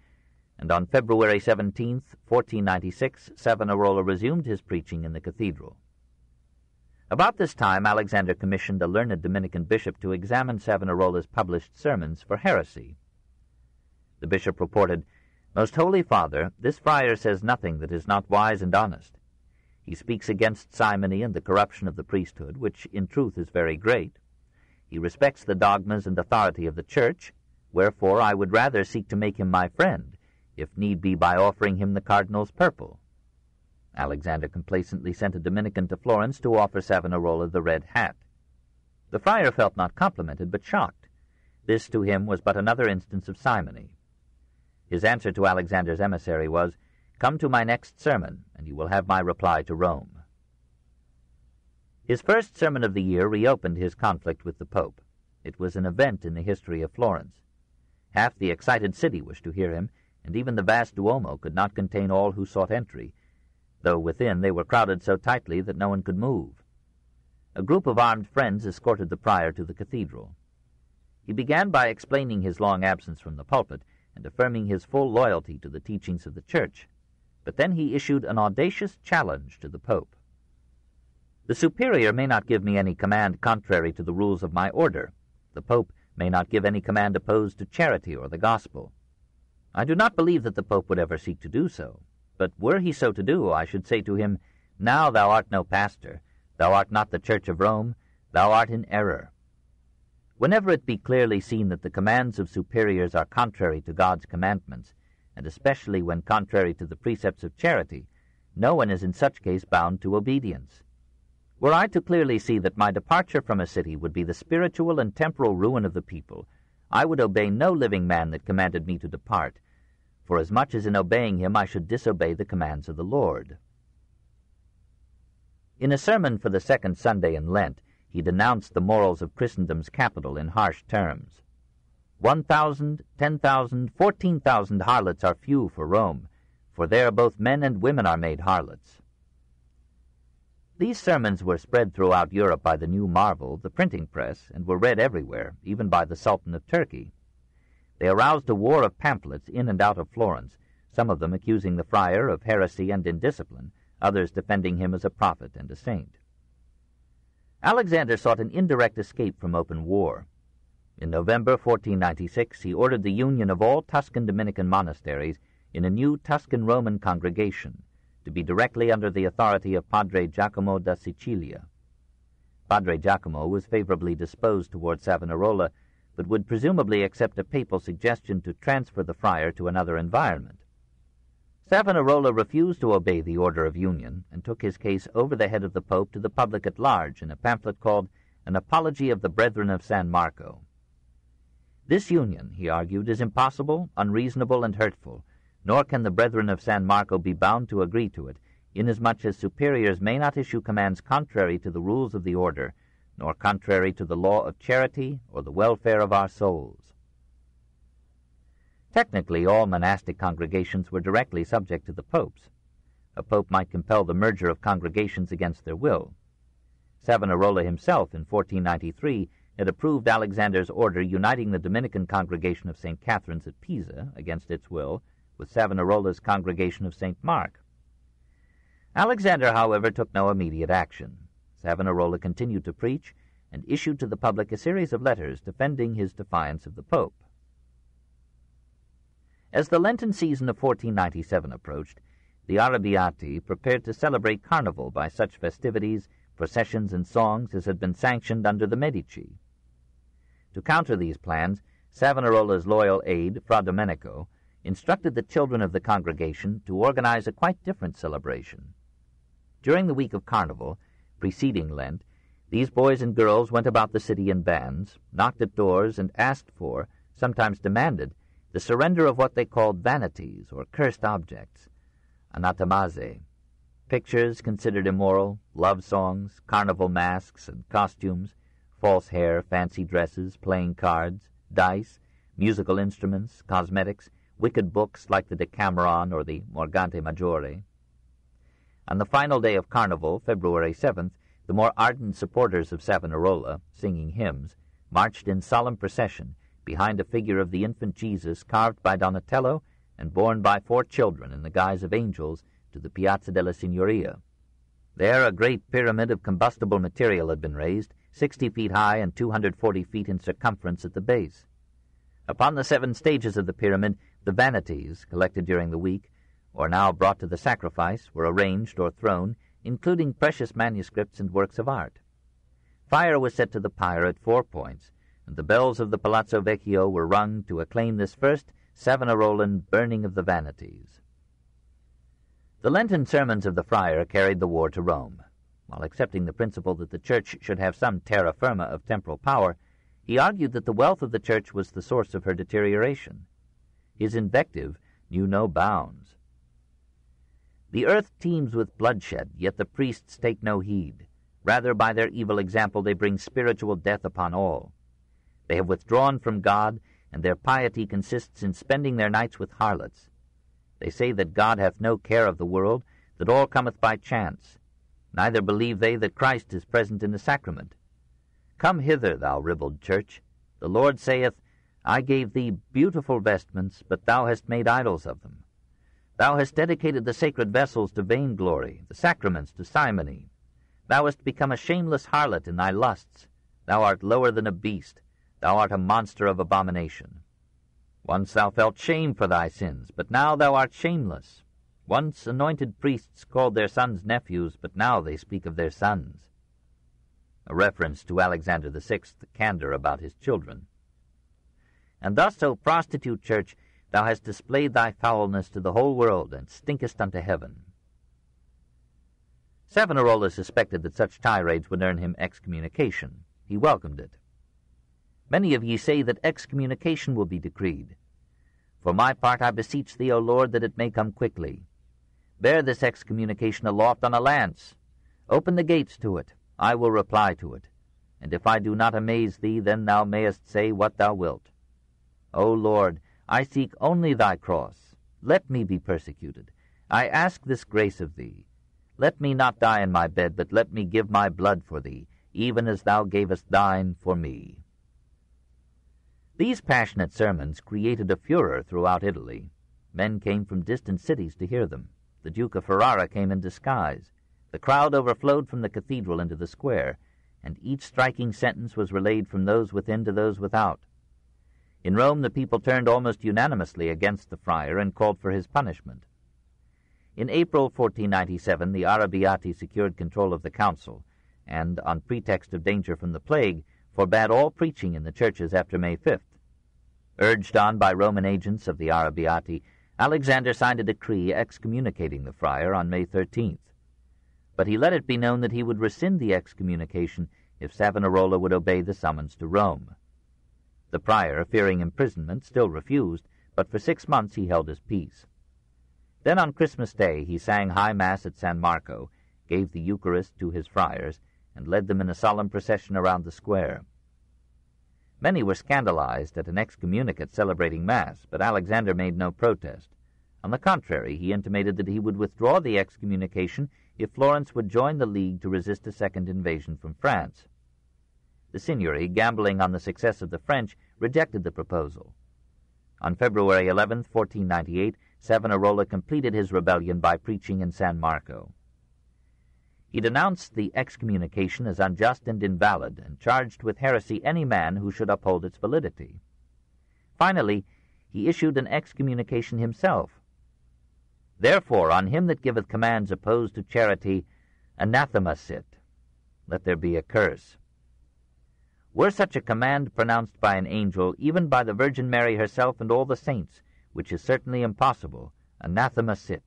and on February 17, 1496, Savonarola resumed his preaching in the cathedral. About this time, Alexander commissioned a learned Dominican bishop to examine Savonarola's published sermons for heresy. The bishop reported, Most Holy Father, this friar says nothing that is not wise and honest. He speaks against simony and the corruption of the priesthood, which in truth is very great. He respects the dogmas and authority of the Church, wherefore I would rather seek to make him my friend, if need be by offering him the cardinal's purple. Alexander complacently sent a Dominican to Florence to offer Savonarola the red hat. The friar felt not complimented, but shocked. This to him was but another instance of simony. His answer to Alexander's emissary was, Come to my next sermon, and you will have my reply to Rome. His first sermon of the year reopened his conflict with the Pope. It was an event in the history of Florence. Half the excited city wished to hear him, and even the vast Duomo could not contain all who sought entry, though within they were crowded so tightly that no one could move. A group of armed friends escorted the prior to the cathedral. He began by explaining his long absence from the pulpit and affirming his full loyalty to the teachings of the Church, but then he issued an audacious challenge to the Pope. The superior may not give me any command contrary to the rules of my order. The Pope may not give any command opposed to charity or the gospel. I do not believe that the Pope would ever seek to do so, but were he so to do, I should say to him, Now thou art no pastor, thou art not the Church of Rome, thou art in error. Whenever it be clearly seen that the commands of superiors are contrary to God's commandments, and especially when contrary to the precepts of charity, no one is in such case bound to obedience. Were I to clearly see that my departure from a city would be the spiritual and temporal ruin of the people, I would obey no living man that commanded me to depart, for as much as in obeying him I should disobey the commands of the Lord. In a sermon for the second Sunday in Lent, he denounced the morals of Christendom's capital in harsh terms. One thousand, ten thousand, fourteen thousand harlots are few for Rome, for there both men and women are made harlots. These sermons were spread throughout Europe by the new marvel, the printing press, and were read everywhere, even by the Sultan of Turkey. They aroused a war of pamphlets in and out of Florence, some of them accusing the friar of heresy and indiscipline, others defending him as a prophet and a saint. Alexander sought an indirect escape from open war. In November 1496, he ordered the union of all Tuscan Dominican monasteries in a new Tuscan Roman congregation, to be directly under the authority of Padre Giacomo da Sicilia. Padre Giacomo was favorably disposed toward Savonarola but would presumably accept a papal suggestion to transfer the friar to another environment. Savonarola refused to obey the order of union and took his case over the head of the Pope to the public at large in a pamphlet called An Apology of the Brethren of San Marco. This union, he argued, is impossible, unreasonable, and hurtful, nor can the Brethren of San Marco be bound to agree to it, inasmuch as superiors may not issue commands contrary to the rules of the order, nor contrary to the law of charity or the welfare of our souls. Technically, all monastic congregations were directly subject to the popes. A pope might compel the merger of congregations against their will. Savonarola himself, in 1493, had approved Alexander's order uniting the Dominican congregation of St. Catherine's at Pisa, against its will, with Savonarola's congregation of St. Mark. Alexander, however, took no immediate action. Savonarola continued to preach and issued to the public a series of letters defending his defiance of the Pope. As the Lenten season of 1497 approached, the Arrabbiati prepared to celebrate Carnival by such festivities, processions, and songs as had been sanctioned under the Medici. To counter these plans, Savonarola's loyal aide, Fra Domenico, instructed the children of the congregation to organize a quite different celebration. During the week of Carnival, preceding Lent, these boys and girls went about the city in bands, knocked at doors, and asked for, sometimes demanded, the surrender of what they called vanities or cursed objects, anathemaze, pictures considered immoral, love songs, carnival masks and costumes, false hair, fancy dresses, playing cards, dice, musical instruments, cosmetics, wicked books like the Decameron or the Morgante Maggiore. On the final day of Carnival, February 7th, the more ardent supporters of Savonarola, singing hymns, marched in solemn procession behind a figure of the infant Jesus carved by Donatello and borne by four children in the guise of angels to the Piazza della Signoria. There a great pyramid of combustible material had been raised, sixty feet high and two hundred forty feet in circumference at the base. Upon the seven stages of the pyramid, the vanities, collected during the week, or now brought to the sacrifice, were arranged or thrown, including precious manuscripts and works of art. Fire was set to the pyre at four points, and the bells of the Palazzo Vecchio were rung to acclaim this first Savonarolan burning of the vanities. The Lenten sermons of the friar carried the war to Rome. While accepting the principle that the Church should have some terra firma of temporal power, he argued that the wealth of the Church was the source of her deterioration. His invective knew no bounds. The earth teems with bloodshed, yet the priests take no heed. Rather, by their evil example, they bring spiritual death upon all. They have withdrawn from God, and their piety consists in spending their nights with harlots. They say that God hath no care of the world, that all cometh by chance. Neither believe they that Christ is present in the sacrament. Come hither, thou ribald church. The Lord saith, I gave thee beautiful vestments, but thou hast made idols of them. Thou hast dedicated the sacred vessels to vainglory, the sacraments to simony. Thou hast become a shameless harlot in thy lusts. Thou art lower than a beast. Thou art a monster of abomination. Once thou felt shame for thy sins, but now thou art shameless. Once anointed priests called their sons nephews, but now they speak of their sons. A reference to Alexander the Sixth's candor about his children. And thus, O prostitute church, Thou hast displayed thy foulness to the whole world, and stinkest unto heaven. Savonarola suspected that such tirades would earn him excommunication. He welcomed it. Many of ye say that excommunication will be decreed. For my part, I beseech thee, O Lord, that it may come quickly. Bear this excommunication aloft on a lance. Open the gates to it. I will reply to it. And if I do not amaze thee, then thou mayest say what thou wilt. O Lord, I seek only thy cross. Let me be persecuted. I ask this grace of thee. Let me not die in my bed, but let me give my blood for thee, even as thou gavest thine for me. These passionate sermons created a furor throughout Italy. Men came from distant cities to hear them. The Duke of Ferrara came in disguise. The crowd overflowed from the cathedral into the square, and each striking sentence was relayed from those within to those without. In Rome, the people turned almost unanimously against the friar and called for his punishment. In April 1497, the Arrabbiati secured control of the council, and, on pretext of danger from the plague, forbade all preaching in the churches after May 5th. Urged on by Roman agents of the Arrabbiati, Alexander signed a decree excommunicating the friar on May 13th. But he let it be known that he would rescind the excommunication if Savonarola would obey the summons to Rome. The prior, fearing imprisonment, still refused, but for six months he held his peace. Then on Christmas Day he sang High Mass at San Marco, gave the Eucharist to his friars, and led them in a solemn procession around the square. Many were scandalized at an excommunicate celebrating Mass, but Alexander made no protest. On the contrary, he intimated that he would withdraw the excommunication if Florence would join the League to resist a second invasion from France. The Signory, gambling on the success of the French, rejected the proposal. On February 11, 1498, Savonarola completed his rebellion by preaching in San Marco. He denounced the excommunication as unjust and invalid, and charged with heresy any man who should uphold its validity. Finally, he issued an excommunication himself. Therefore on him that giveth commands opposed to charity, anathema sit. Let there be a curse. Were such a command pronounced by an angel, even by the Virgin Mary herself and all the saints, which is certainly impossible, anathema sit.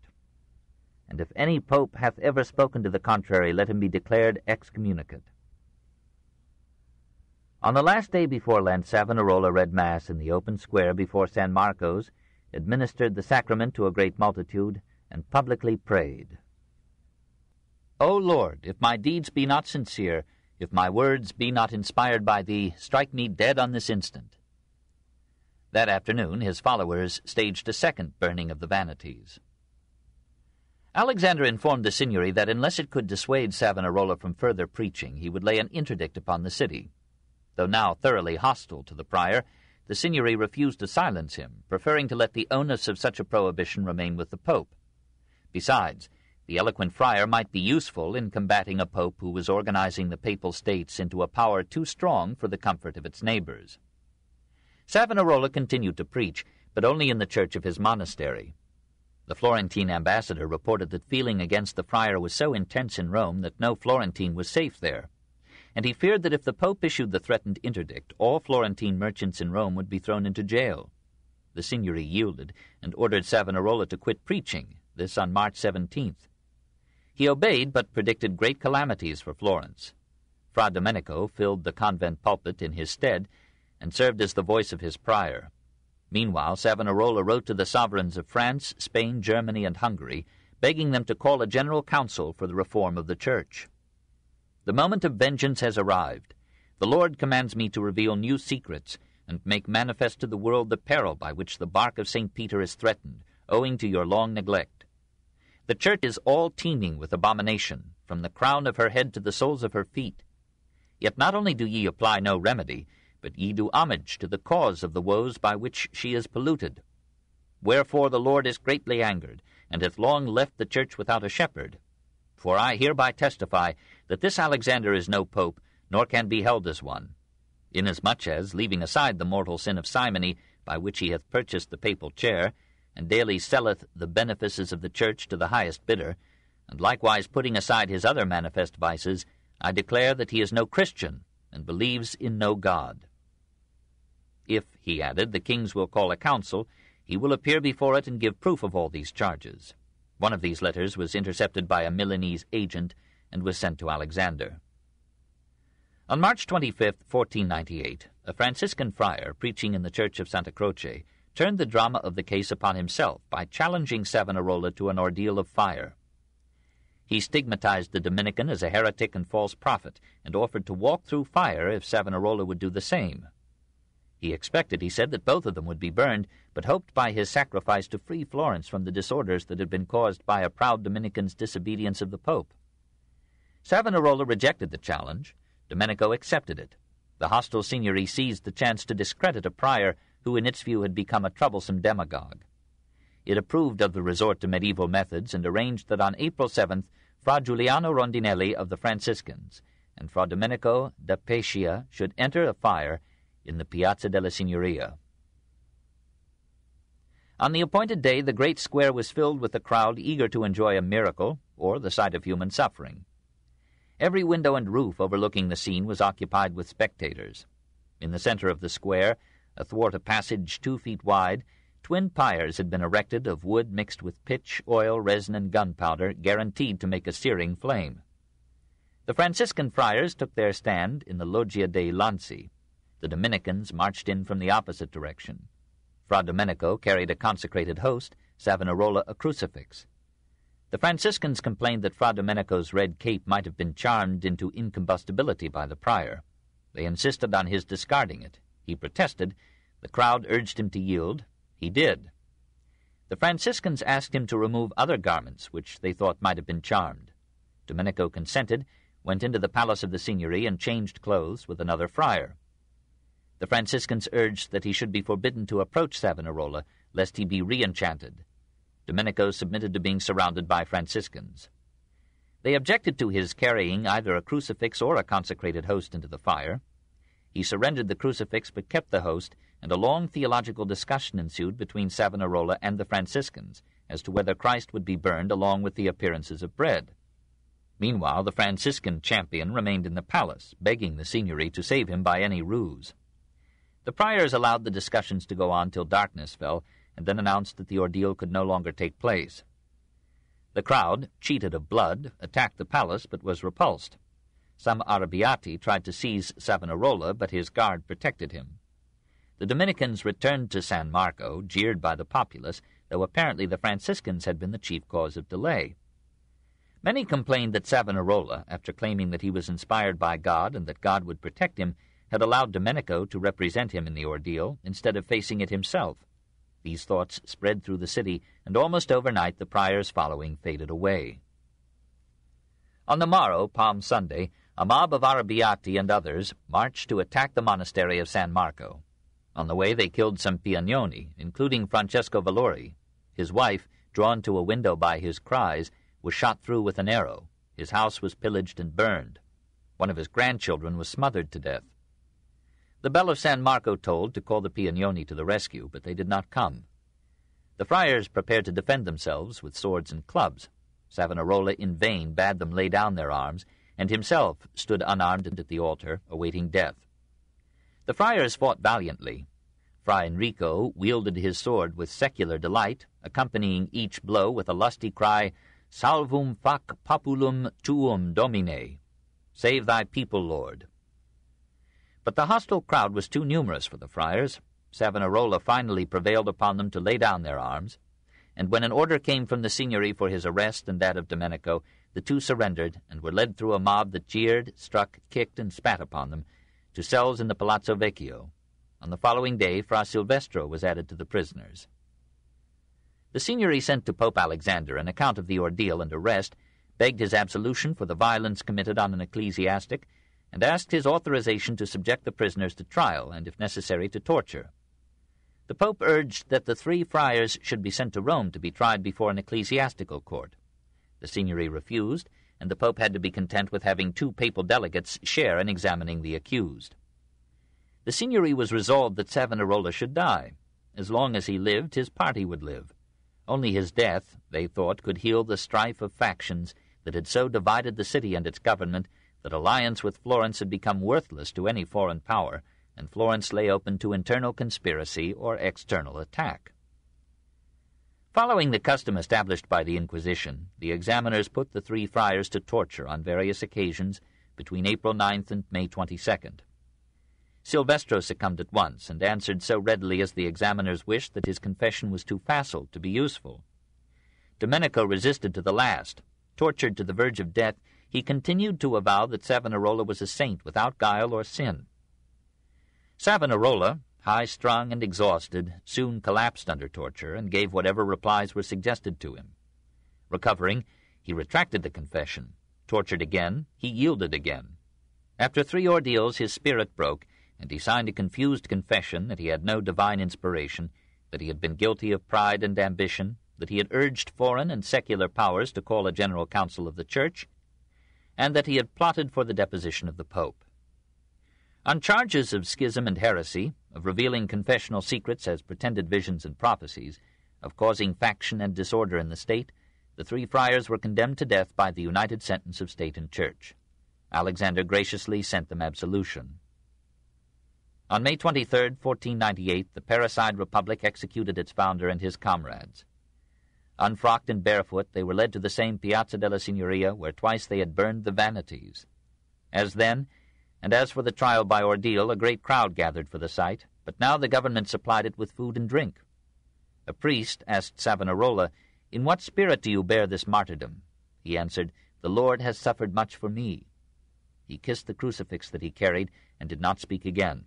And if any pope hath ever spoken to the contrary, let him be declared excommunicate. On the last day before Lent, Savonarola read Mass in the open square before San Marcos, administered the sacrament to a great multitude, and publicly prayed. O Lord, if my deeds be not sincere, if my words be not inspired by thee, strike me dead on this instant. That afternoon his followers staged a second burning of the vanities. Alexander informed the Signory that unless it could dissuade Savonarola from further preaching, he would lay an interdict upon the city. Though now thoroughly hostile to the prior, the Signory refused to silence him, preferring to let the onus of such a prohibition remain with the Pope. Besides, the eloquent friar might be useful in combating a pope who was organizing the papal states into a power too strong for the comfort of its neighbors. Savonarola continued to preach, but only in the church of his monastery. The Florentine ambassador reported that feeling against the friar was so intense in Rome that no Florentine was safe there, and he feared that if the pope issued the threatened interdict, all Florentine merchants in Rome would be thrown into jail. The Signory yielded and ordered Savonarola to quit preaching, this on March 17th. He obeyed, but predicted great calamities for Florence. Fra Domenico filled the convent pulpit in his stead, and served as the voice of his prior. Meanwhile, Savonarola wrote to the sovereigns of France, Spain, Germany, and Hungary, begging them to call a general council for the reform of the Church. The moment of vengeance has arrived. The Lord commands me to reveal new secrets, and make manifest to the world the peril by which the bark of St. Peter is threatened, owing to your long neglect. The church is all teeming with abomination, from the crown of her head to the soles of her feet. Yet not only do ye apply no remedy, but ye do homage to the cause of the woes by which she is polluted. Wherefore the Lord is greatly angered, and hath long left the church without a shepherd. For I hereby testify that this Alexander is no pope, nor can be held as one, inasmuch as, leaving aside the mortal sin of simony, by which he hath purchased the papal chair, and daily selleth the benefices of the church to the highest bidder, and likewise putting aside his other manifest vices, I declare that he is no Christian, and believes in no God. If, he added, the kings will call a council, he will appear before it and give proof of all these charges. One of these letters was intercepted by a Milanese agent, and was sent to Alexander. On March 25, 1498, a Franciscan friar, preaching in the church of Santa Croce, turned the drama of the case upon himself by challenging Savonarola to an ordeal of fire. He stigmatized the Dominican as a heretic and false prophet, and offered to walk through fire if Savonarola would do the same. He expected, he said, that both of them would be burned, but hoped by his sacrifice to free Florence from the disorders that had been caused by a proud Dominican's disobedience of the Pope. Savonarola rejected the challenge. Domenico accepted it. The hostile signory seized the chance to discredit a prior who in its view had become a troublesome demagogue. It approved of the resort to medieval methods and arranged that on April 7th, Fra Giuliano Rondinelli of the Franciscans and Fra Domenico da Pescia should enter a fire in the Piazza della Signoria. On the appointed day, the great square was filled with a crowd eager to enjoy a miracle or the sight of human suffering. Every window and roof overlooking the scene was occupied with spectators. In the center of the square, Athwart a passage two feet wide, twin pyres had been erected of wood mixed with pitch, oil, resin, and gunpowder, guaranteed to make a searing flame. The Franciscan friars took their stand in the Loggia dei Lanzi. The Dominicans marched in from the opposite direction. Fra Domenico carried a consecrated host, Savonarola a crucifix. The Franciscans complained that Fra Domenico's red cape might have been charmed into incombustibility by the prior. They insisted on his discarding it. He protested. The crowd urged him to yield. He did. The Franciscans asked him to remove other garments which they thought might have been charmed. Domenico consented, went into the palace of the Signory, and changed clothes with another friar. The Franciscans urged that he should be forbidden to approach Savonarola, lest he be re-enchanted. Domenico submitted to being surrounded by Franciscans. They objected to his carrying either a crucifix or a consecrated host into the fire. He surrendered the crucifix but kept the host, and a long theological discussion ensued between Savonarola and the Franciscans, as to whether Christ would be burned along with the appearances of bread. Meanwhile, the Franciscan champion remained in the palace, begging the signory to save him by any ruse. The priors allowed the discussions to go on till darkness fell, and then announced that the ordeal could no longer take place. The crowd, cheated of blood, attacked the palace, but was repulsed. Some Arrabbiati tried to seize Savonarola, but his guard protected him. The Dominicans returned to San Marco, jeered by the populace, though apparently the Franciscans had been the chief cause of delay. Many complained that Savonarola, after claiming that he was inspired by God and that God would protect him, had allowed Domenico to represent him in the ordeal instead of facing it himself. These thoughts spread through the city, and almost overnight the prior's following faded away. On the morrow, Palm Sunday, a mob of Arrabbiati and others marched to attack the monastery of San Marco. On the way they killed some Piagnoni, including Francesco Valori. His wife, drawn to a window by his cries, was shot through with an arrow. His house was pillaged and burned. One of his grandchildren was smothered to death. The bell of San Marco tolled to call the Piagnoni to the rescue, but they did not come. The friars prepared to defend themselves with swords and clubs. Savonarola in vain bade them lay down their arms, and himself stood unarmed at the altar, awaiting death. The friars fought valiantly. Fra Enrico wielded his sword with secular delight, accompanying each blow with a lusty cry, Salvum fac populum tuum, Domine. Save thy people, Lord. But the hostile crowd was too numerous for the friars. Savonarola finally prevailed upon them to lay down their arms, and when an order came from the signory for his arrest and that of Domenico, the two surrendered and were led through a mob that jeered, struck, kicked, and spat upon them, to cells in the Palazzo Vecchio. On the following day, Fra Silvestro was added to the prisoners. The signory sent to Pope Alexander an account of the ordeal and arrest, begged his absolution for the violence committed on an ecclesiastic, and asked his authorization to subject the prisoners to trial and, if necessary, to torture. The Pope urged that the three friars should be sent to Rome to be tried before an ecclesiastical court. The signory refused, and the Pope had to be content with having two papal delegates share in examining the accused. The signory was resolved that Savonarola should die. As long as he lived, his party would live. Only his death, they thought, could heal the strife of factions that had so divided the city and its government that alliance with Florence had become worthless to any foreign power, and Florence lay open to internal conspiracy or external attack. Following the custom established by the Inquisition, the examiners put the three friars to torture on various occasions between April 9th and May 22nd. Silvestro succumbed at once and answered so readily as the examiners wished that his confession was too facile to be useful. Domenico resisted to the last. Tortured to the verge of death, he continued to avow that Savonarola was a saint without guile or sin. Savonarola, high-strung and exhausted, soon collapsed under torture and gave whatever replies were suggested to him. Recovering, he retracted the confession. Tortured again, he yielded again. After three ordeals, his spirit broke, and he signed a confused confession that he had no divine inspiration, that he had been guilty of pride and ambition, that he had urged foreign and secular powers to call a general council of the Church, and that he had plotted for the deposition of the Pope. On charges of schism and heresy, of revealing confessional secrets as pretended visions and prophecies, of causing faction and disorder in the state, the three friars were condemned to death by the united sentence of state and church. Alexander graciously sent them absolution. On May 23, 1498, the parricide republic executed its founder and his comrades. Unfrocked and barefoot, they were led to the same Piazza della Signoria where twice they had burned the vanities. As then, and as for the trial by ordeal, a great crowd gathered for the sight, but now the government supplied it with food and drink. A priest asked Savonarola, In what spirit do you bear this martyrdom? He answered, The Lord has suffered much for me. He kissed the crucifix that he carried, and did not speak again.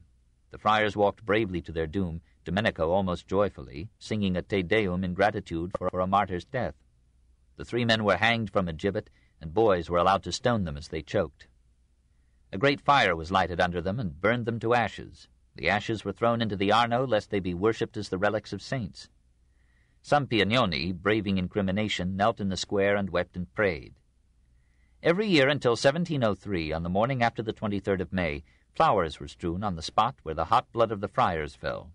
The friars walked bravely to their doom, Domenico almost joyfully, singing a Te Deum in gratitude for a martyr's death. The three men were hanged from a gibbet, and boys were allowed to stone them as they choked. A great fire was lighted under them and burned them to ashes. The ashes were thrown into the Arno lest they be worshipped as the relics of saints. Some Piagnoni, braving incrimination, knelt in the square and wept and prayed. Every year until 1703, on the morning after the 23rd of May, flowers were strewn on the spot where the hot blood of the friars fell.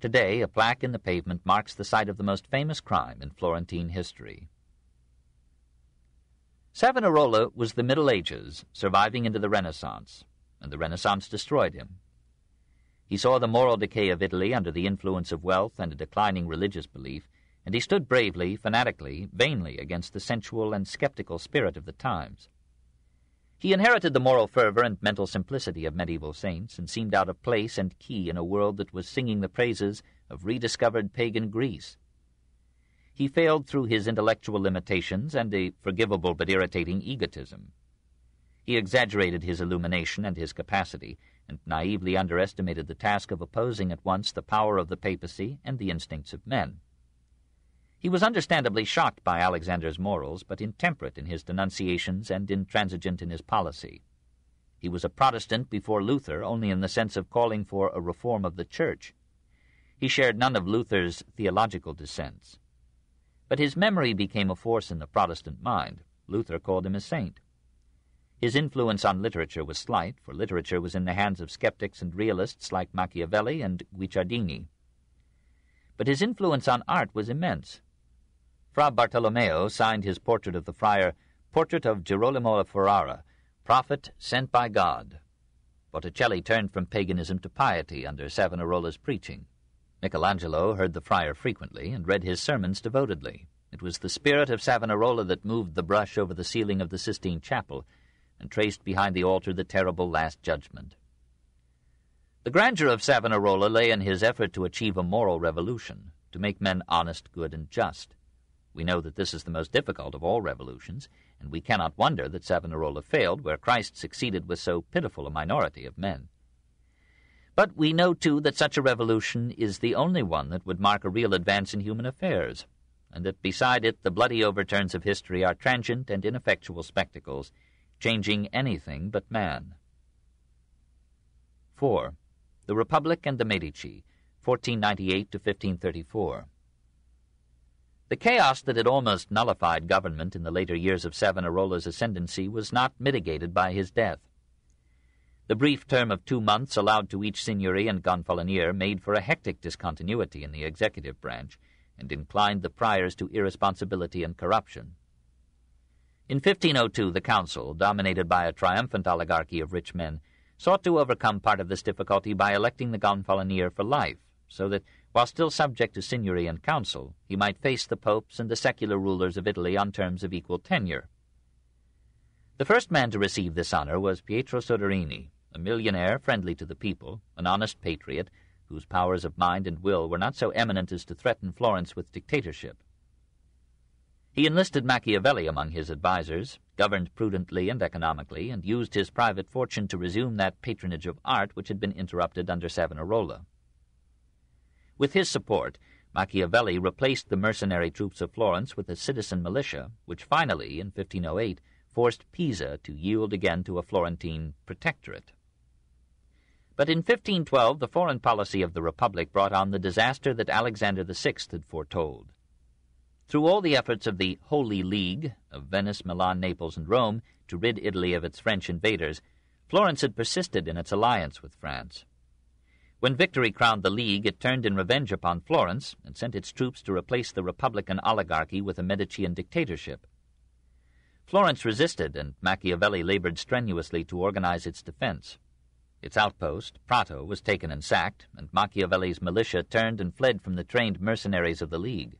Today, a plaque in the pavement marks the site of the most famous crime in Florentine history. Savonarola was the Middle Ages, surviving into the Renaissance, and the Renaissance destroyed him. He saw the moral decay of Italy under the influence of wealth and a declining religious belief, and he stood bravely, fanatically, vainly against the sensual and skeptical spirit of the times. He inherited the moral fervor and mental simplicity of medieval saints, and seemed out of place and key in a world that was singing the praises of rediscovered pagan Greece. He failed through his intellectual limitations and a forgivable but irritating egotism. He exaggerated his illumination and his capacity, and naively underestimated the task of opposing at once the power of the papacy and the instincts of men. He was understandably shocked by Alexander's morals, but intemperate in his denunciations and intransigent in his policy. He was a Protestant before Luther only in the sense of calling for a reform of the Church. He shared none of Luther's theological dissents. But his memory became a force in the Protestant mind. Luther called him a saint. His influence on literature was slight, for literature was in the hands of skeptics and realists like Machiavelli and Guicciardini. But his influence on art was immense. Fra Bartolomeo signed his portrait of the friar, Portrait of Girolamo of Ferrara, prophet sent by God. Botticelli turned from paganism to piety under Savonarola's preaching. Michelangelo heard the friar frequently and read his sermons devotedly. It was the spirit of Savonarola that moved the brush over the ceiling of the Sistine Chapel and traced behind the altar the terrible Last Judgment. The grandeur of Savonarola lay in his effort to achieve a moral revolution, to make men honest, good, and just. We know that this is the most difficult of all revolutions, and we cannot wonder that Savonarola failed where Christ succeeded with so pitiful a minority of men. But we know, too, that such a revolution is the only one that would mark a real advance in human affairs, and that beside it the bloody overturns of history are transient and ineffectual spectacles, changing anything but man. 4. The Republic and the Medici, 1498 to 1534. The chaos that had almost nullified government in the later years of Savonarola's ascendancy was not mitigated by his death. The brief term of two months allowed to each seigneury and gonfalonier made for a hectic discontinuity in the executive branch, and inclined the priors to irresponsibility and corruption. In 1502, the council, dominated by a triumphant oligarchy of rich men, sought to overcome part of this difficulty by electing the gonfalonier for life, so that while still subject to Signory and council, he might face the popes and the secular rulers of Italy on terms of equal tenure. The first man to receive this honor was Pietro Soderini, a millionaire friendly to the people, an honest patriot, whose powers of mind and will were not so eminent as to threaten Florence with dictatorship. He enlisted Machiavelli among his advisers, governed prudently and economically, and used his private fortune to resume that patronage of art which had been interrupted under Savonarola. With his support, Machiavelli replaced the mercenary troops of Florence with a citizen militia, which finally, in 1508, forced Pisa to yield again to a Florentine protectorate. But in 1512 the foreign policy of the Republic brought on the disaster that Alexander VI had foretold. Through all the efforts of the Holy League of Venice, Milan, Naples, and Rome to rid Italy of its French invaders, Florence had persisted in its alliance with France. When victory crowned the League, it turned in revenge upon Florence and sent its troops to replace the Republican oligarchy with a Medicean dictatorship. Florence resisted, and Machiavelli labored strenuously to organize its defense. Its outpost, Prato, was taken and sacked, and Machiavelli's militia turned and fled from the trained mercenaries of the League.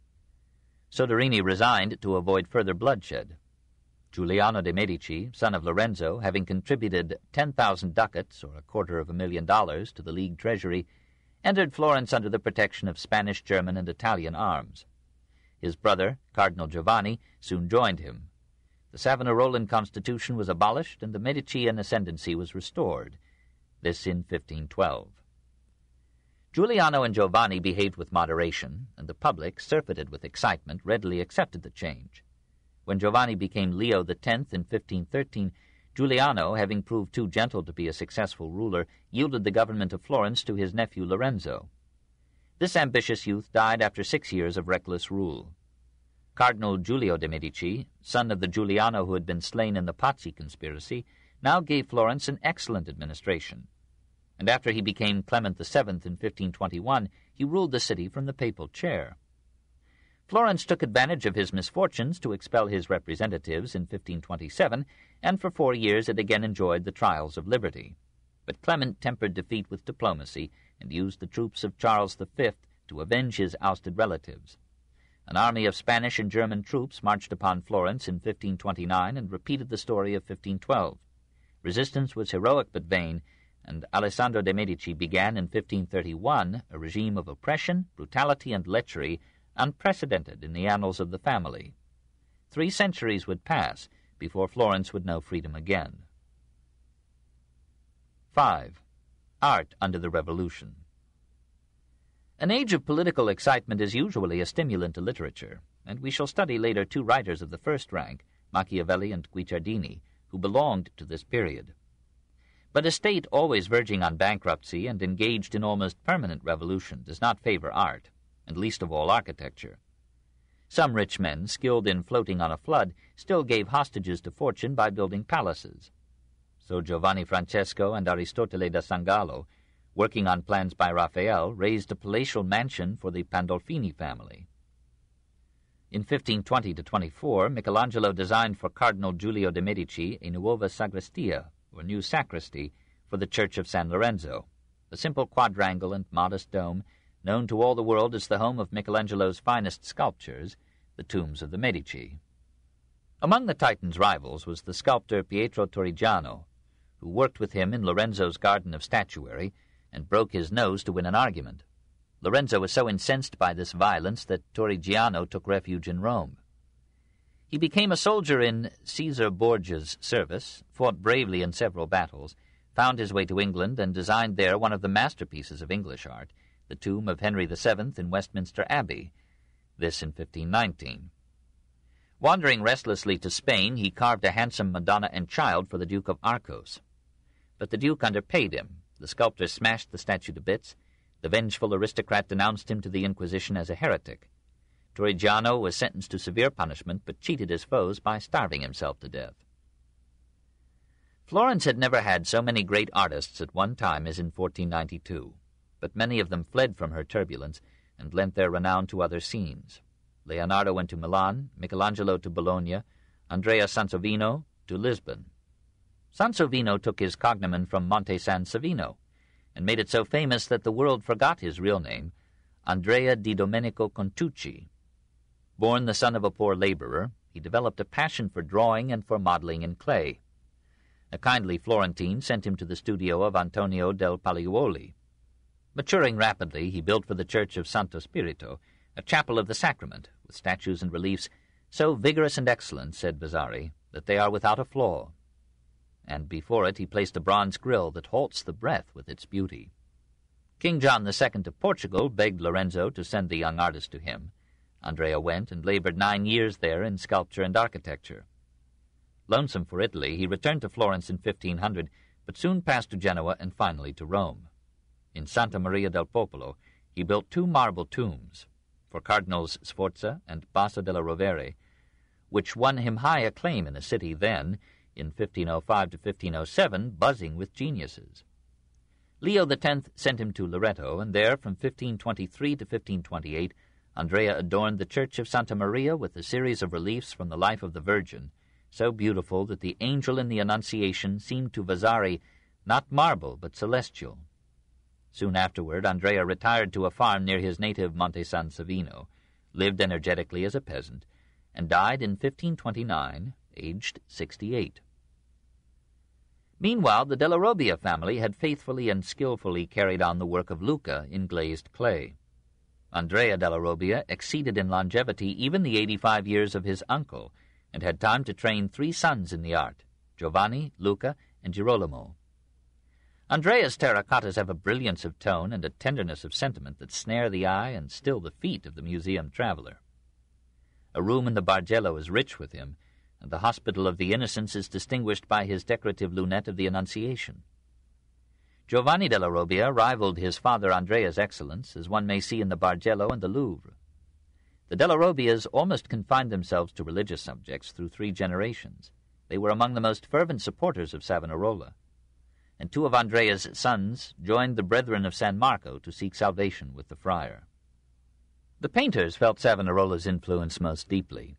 Soderini resigned to avoid further bloodshed. Giuliano de' Medici, son of Lorenzo, having contributed 10,000 ducats, or a quarter of a million dollars, to the League treasury, entered Florence under the protection of Spanish, German, and Italian arms. His brother, Cardinal Giovanni, soon joined him. The Savonarolan constitution was abolished, and the Medician ascendancy was restored. This in 1512. Giuliano and Giovanni behaved with moderation, and the public, surfeited with excitement, readily accepted the change. When Giovanni became Leo X in 1513, Giuliano, having proved too gentle to be a successful ruler, yielded the government of Florence to his nephew Lorenzo. This ambitious youth died after six years of reckless rule. Cardinal Giulio de' Medici, son of the Giuliano who had been slain in the Pazzi conspiracy, now gave Florence an excellent administration. and after he became Clement VII in 1521, he ruled the city from the papal chair. Florence took advantage of his misfortunes to expel his representatives in 1527, and for four years it again enjoyed the trials of liberty. But Clement tempered defeat with diplomacy and used the troops of Charles V to avenge his ousted relatives. An army of Spanish and German troops marched upon Florence in 1529 and repeated the story of 1512. Resistance was heroic but vain, and Alessandro de' Medici began in 1531 a regime of oppression, brutality, and lechery unprecedented in the annals of the family. Three centuries would pass before Florence would know freedom again. 5. Art under the Revolution An age of political excitement is usually a stimulant to literature, and we shall study later two writers of the first rank, Machiavelli and Guicciardini, who belonged to this period. But a state always verging on bankruptcy and engaged in almost permanent revolution does not favor art, and least of all architecture. Some rich men, skilled in floating on a flood, still gave hostages to fortune by building palaces. So Giovanni Francesco and Aristotele da Sangallo, working on plans by Raphael, raised a palatial mansion for the Pandolfini family. In 1520-24, Michelangelo designed for Cardinal Giulio de' Medici a nuova sagrestia, or new sacristy, for the Church of San Lorenzo, a simple quadrangle and modest dome, known to all the world as the home of Michelangelo's finest sculptures, the tombs of the Medici. Among the Titan's rivals was the sculptor Pietro Torrigiano, who worked with him in Lorenzo's garden of statuary and broke his nose to win an argument. Lorenzo was so incensed by this violence that Torrigiano took refuge in Rome. He became a soldier in Caesar Borgia's service, fought bravely in several battles, found his way to England, and designed there one of the masterpieces of English art, the tomb of Henry VII in Westminster Abbey, this in 1519. Wandering restlessly to Spain, he carved a handsome Madonna and Child for the Duke of Arcos. But the Duke underpaid him. The sculptor smashed the statue to bits. The vengeful aristocrat denounced him to the Inquisition as a heretic. Torrigiano was sentenced to severe punishment, but cheated his foes by starving himself to death. Florence had never had so many great artists at one time as in 1492, but many of them fled from her turbulence and lent their renown to other scenes. Leonardo went to Milan, Michelangelo to Bologna, Andrea Sansovino to Lisbon. Sansovino took his cognomen from Monte San Savino, and made it so famous that the world forgot his real name, Andrea di Domenico Contucci. Born the son of a poor laborer, he developed a passion for drawing and for modeling in clay. A kindly Florentine sent him to the studio of Antonio del Pollaiuolo. Maturing rapidly, he built for the church of Santo Spirito a chapel of the sacrament, with statues and reliefs so vigorous and excellent, said Vasari, that they are without a flaw and before it he placed a bronze grill that halts the breath with its beauty. King John II of Portugal begged Lorenzo to send the young artist to him. Andrea went and labored nine years there in sculpture and architecture. Lonesome for Italy, he returned to Florence in 1500, but soon passed to Genoa and finally to Rome. In Santa Maria del Popolo, he built two marble tombs for Cardinals Sforza and Basso della Rovere, which won him high acclaim in a city then, in 1505 to 1507, buzzing with geniuses. Leo X sent him to Loreto, and there, from 1523 to 1528, Andrea adorned the church of Santa Maria with a series of reliefs from the life of the Virgin, so beautiful that the angel in the Annunciation seemed to Vasari not marble but celestial. Soon afterward, Andrea retired to a farm near his native Monte San Savino, lived energetically as a peasant, and died in 1529, aged 68. Meanwhile, the Della Robbia family had faithfully and skilfully carried on the work of Luca in glazed clay. Andrea della Robbia exceeded in longevity even the eighty-five years of his uncle, and had time to train three sons in the art, Giovanni, Luca, and Girolamo. Andrea's terracottas have a brilliance of tone and a tenderness of sentiment that snare the eye and still the feet of the museum traveler. A room in the Bargello is rich with him, the Hospital of the Innocents is distinguished by his decorative lunette of the Annunciation. Giovanni della Robbia rivaled his father Andrea's excellence, as one may see in the Bargello and the Louvre. The della Robbias almost confined themselves to religious subjects through three generations. They were among the most fervent supporters of Savonarola. and two of Andrea's sons joined the Brethren of San Marco to seek salvation with the friar. The painters felt Savonarola's influence most deeply.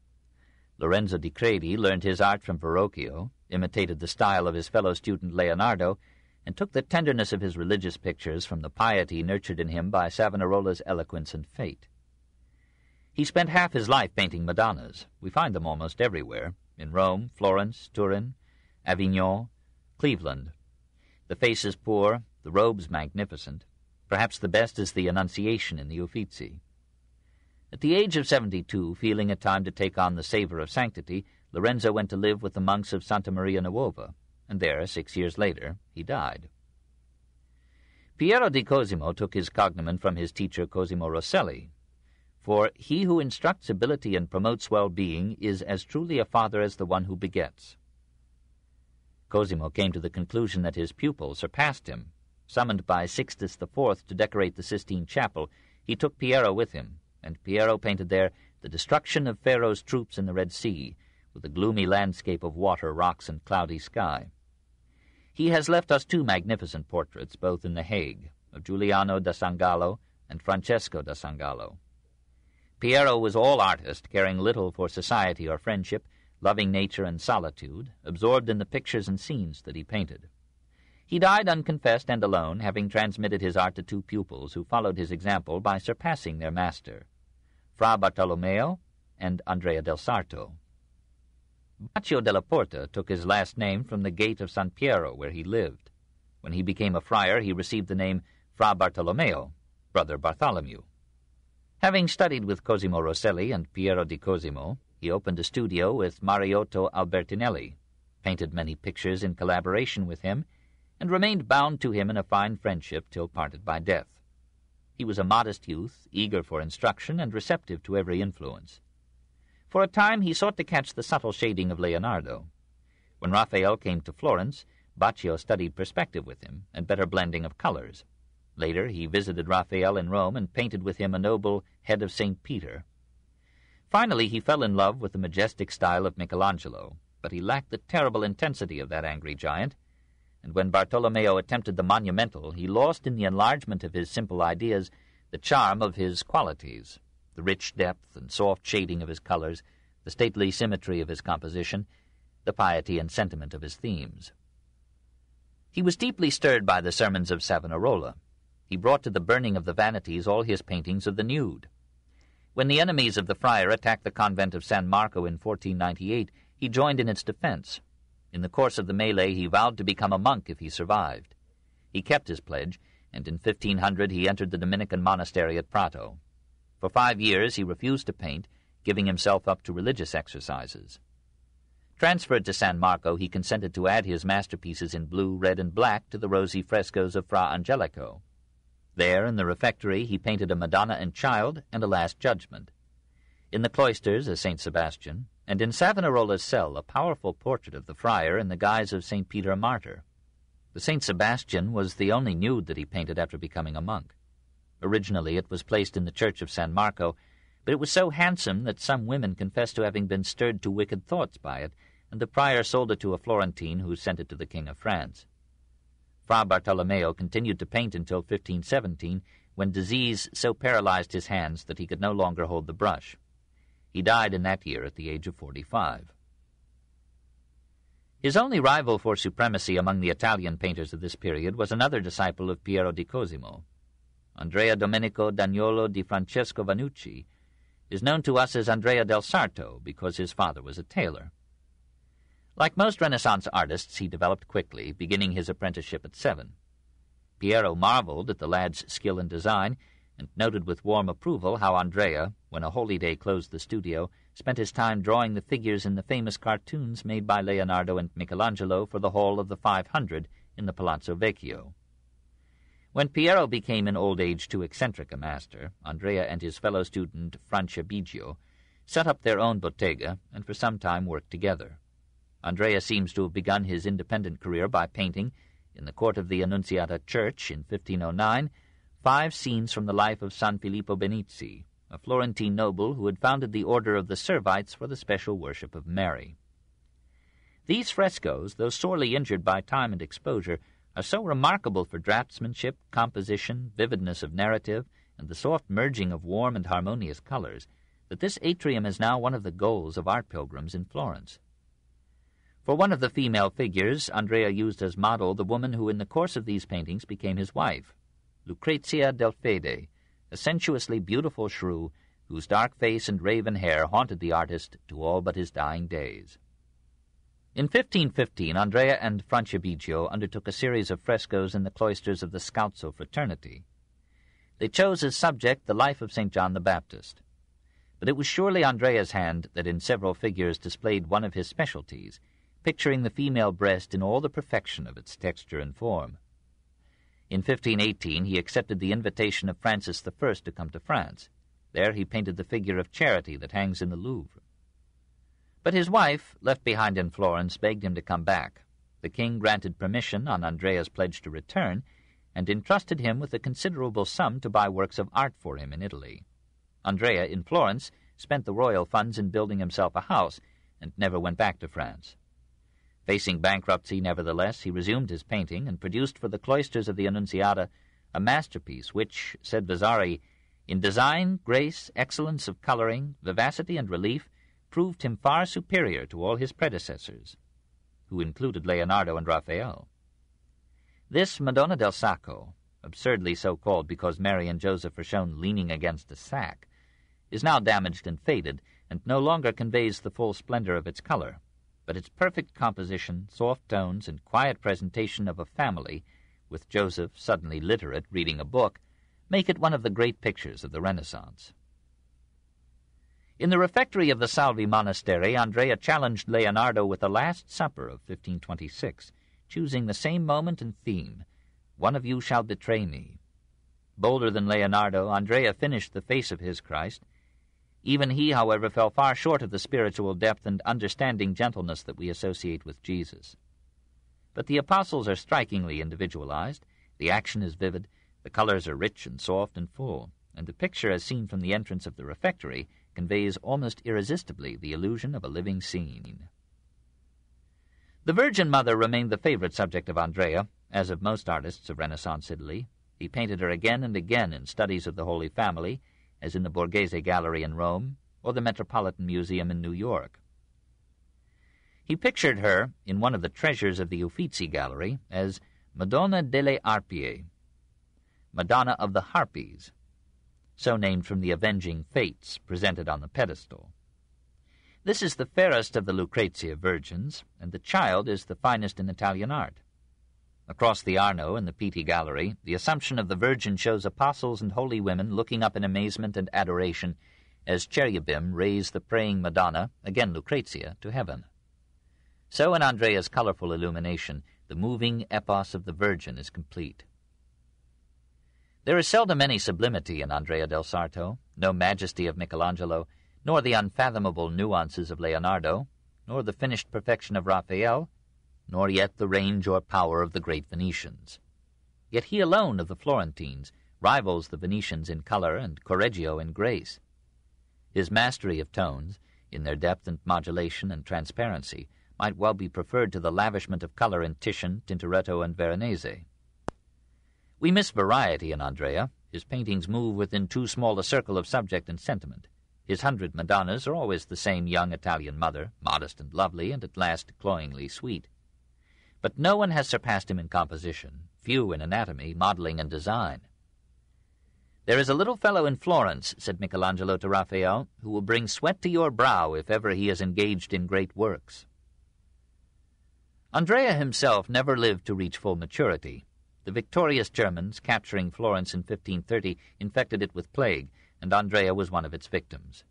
Lorenzo di Credi learned his art from Verrocchio, imitated the style of his fellow student Leonardo, and took the tenderness of his religious pictures from the piety nurtured in him by Savonarola's eloquence and fate. He spent half his life painting Madonnas. We find them almost everywhere, in Rome, Florence, Turin, Avignon, Cleveland. The face is poor, the robes magnificent. Perhaps the best is the Annunciation in the Uffizi. At the age of seventy-two, feeling it time to take on the savor of sanctity, Lorenzo went to live with the monks of Santa Maria Nuova, and there, six years later, he died. Piero di Cosimo took his cognomen from his teacher Cosimo Rosselli, for he who instructs ability and promotes well-being is as truly a father as the one who begets. Cosimo came to the conclusion that his pupil surpassed him. Summoned by Sixtus IV to decorate the Sistine Chapel, he took Piero with him, and Piero painted there the destruction of Pharaoh's troops in the Red Sea, with a gloomy landscape of water, rocks, and cloudy sky. He has left us two magnificent portraits, both in The Hague, of Giuliano da Sangallo and Francesco da Sangallo. Piero was all artist, caring little for society or friendship, loving nature and solitude, absorbed in the pictures and scenes that he painted. He died unconfessed and alone, having transmitted his art to two pupils who followed his example by surpassing their master, Fra Bartolomeo and Andrea del Sarto. Baccio della Porta took his last name from the gate of San Piero, where he lived. When he became a friar, he received the name Fra Bartolomeo, Brother Bartholomew. Having studied with Cosimo Rosselli and Piero di Cosimo, he opened a studio with Mariotto Albertinelli, painted many pictures in collaboration with him, and remained bound to him in a fine friendship till parted by death. He was a modest youth, eager for instruction and receptive to every influence. For a time he sought to catch the subtle shading of Leonardo. When Raphael came to Florence, Baccio studied perspective with him and better blending of colors. Later he visited Raphael in Rome and painted with him a noble head of St. Peter. Finally he fell in love with the majestic style of Michelangelo, but he lacked the terrible intensity of that angry giant, and when Bartolomeo attempted the monumental, he lost in the enlargement of his simple ideas the charm of his qualities, the rich depth and soft shading of his colors, the stately symmetry of his composition, the piety and sentiment of his themes. He was deeply stirred by the sermons of Savonarola, he brought to the burning of the vanities all his paintings of the nude. When the enemies of the friar attacked the convent of San Marco in 1498, he joined in its defense. In the course of the melee, he vowed to become a monk if he survived. He kept his pledge, and in 1500 he entered the Dominican monastery at Prato. For five years he refused to paint, giving himself up to religious exercises. Transferred to San Marco, he consented to add his masterpieces in blue, red, and black to the rosy frescoes of Fra Angelico. There, in the refectory, he painted a Madonna and Child and a Last Judgment. In the cloisters, a St. Sebastian, and in Savonarola's cell, a powerful portrait of the friar in the guise of St. Peter Martyr. The St. Sebastian was the only nude that he painted after becoming a monk. Originally it was placed in the church of San Marco, but it was so handsome that some women confessed to having been stirred to wicked thoughts by it, and the prior sold it to a Florentine who sent it to the King of France. Fra Bartolomeo continued to paint until 1517, when disease so paralyzed his hands that he could no longer hold the brush. He died in that year at the age of 45. His only rival for supremacy among the Italian painters of this period was another disciple of Piero di Cosimo. Andrea Domenico d'Agnolo di Francesco Vanucci is known to us as Andrea del Sarto because his father was a tailor. Like most Renaissance artists, he developed quickly, beginning his apprenticeship at seven. Piero marveled at the lad's skill in design, and noted with warm approval how Andrea, when a holy day closed the studio, spent his time drawing the figures in the famous cartoons made by Leonardo and Michelangelo for the Hall of the Five Hundred in the Palazzo Vecchio. When Piero became in old age too eccentric a master, Andrea and his fellow student Franciabigio set up their own bottega and for some time worked together. Andrea seems to have begun his independent career by painting, in the court of the Annunziata Church in 1509, five scenes from the life of San Filippo Benizzi, a Florentine noble who had founded the Order of the Servites for the special worship of Mary. These frescoes, though sorely injured by time and exposure, are so remarkable for draftsmanship, composition, vividness of narrative, and the soft merging of warm and harmonious colors that this atrium is now one of the goals of art pilgrims in Florence. For one of the female figures, Andrea used as model the woman who in the course of these paintings became his wife, Lucrezia del Fede, a sensuously beautiful shrew whose dark face and raven hair haunted the artist to all but his dying days. In 1515, Andrea and Franciabigio undertook a series of frescoes in the cloisters of the Scalzo fraternity. They chose as subject the life of St. John the Baptist. But it was surely Andrea's hand that in several figures displayed one of his specialties, picturing the female breast in all the perfection of its texture and form. In 1518 he accepted the invitation of Francis I to come to France. There he painted the figure of Charity that hangs in the Louvre. But his wife, left behind in Florence, begged him to come back. The king granted permission on Andrea's pledge to return, and entrusted him with a considerable sum to buy works of art for him in Italy. Andrea, in Florence, spent the royal funds in building himself a house, and never went back to France. Facing bankruptcy, nevertheless, he resumed his painting, and produced for the cloisters of the Annunziata a masterpiece which, said Vasari, in design, grace, excellence of coloring, vivacity, and relief, proved him far superior to all his predecessors, who included Leonardo and Raphael. This Madonna del Sacco, absurdly so called because Mary and Joseph are shown leaning against a sack, is now damaged and faded, and no longer conveys the full splendor of its color, but its perfect composition, soft tones, and quiet presentation of a family, with Joseph, suddenly literate, reading a book, make it one of the great pictures of the Renaissance. In the refectory of the Salvi Monastery, Andrea challenged Leonardo with the Last Supper of 1526, choosing the same moment and theme, One of you shall betray me. Bolder than Leonardo, Andrea finished the face of his Christ. Even he, however, fell far short of the spiritual depth and understanding gentleness that we associate with Jesus. But the apostles are strikingly individualized, the action is vivid, the colors are rich and soft and full, and the picture as seen from the entrance of the refectory conveys almost irresistibly the illusion of a living scene. The Virgin Mother remained the favorite subject of Andrea, as of most artists of Renaissance Italy. He painted her again and again in studies of the Holy Family, as in the Borghese Gallery in Rome or the Metropolitan Museum in New York. He pictured her in one of the treasures of the Uffizi Gallery as Madonna delle Arpie, Madonna of the Harpies, so named from the avenging fates presented on the pedestal. This is the fairest of the Lucrezia virgins, and the child is the finest in Italian art. Across the Arno in the Pitti Gallery, the Assumption of the Virgin shows apostles and holy women looking up in amazement and adoration as cherubim raise the praying Madonna, again Lucrezia, to heaven. So in Andrea's colorful illumination, the moving epos of the Virgin is complete. There is seldom any sublimity in Andrea del Sarto, no majesty of Michelangelo, nor the unfathomable nuances of Leonardo, nor the finished perfection of Raphael, nor yet the range or power of the great Venetians. Yet he alone of the Florentines rivals the Venetians in color and Correggio in grace. His mastery of tones, in their depth and modulation and transparency, might well be preferred to the lavishment of color in Titian, Tintoretto, and Veronese. We miss variety in Andrea. His paintings move within too small a circle of subject and sentiment. His hundred Madonnas are always the same young Italian mother, modest and lovely, and at last cloyingly sweet. But no one has surpassed him in composition, few in anatomy, modeling, and design. There is a little fellow in Florence, said Michelangelo to Raphael, who will bring sweat to your brow if ever he is engaged in great works. Andrea himself never lived to reach full maturity. The victorious Germans, capturing Florence in 1530, infected it with plague, and Andrea was one of its victims.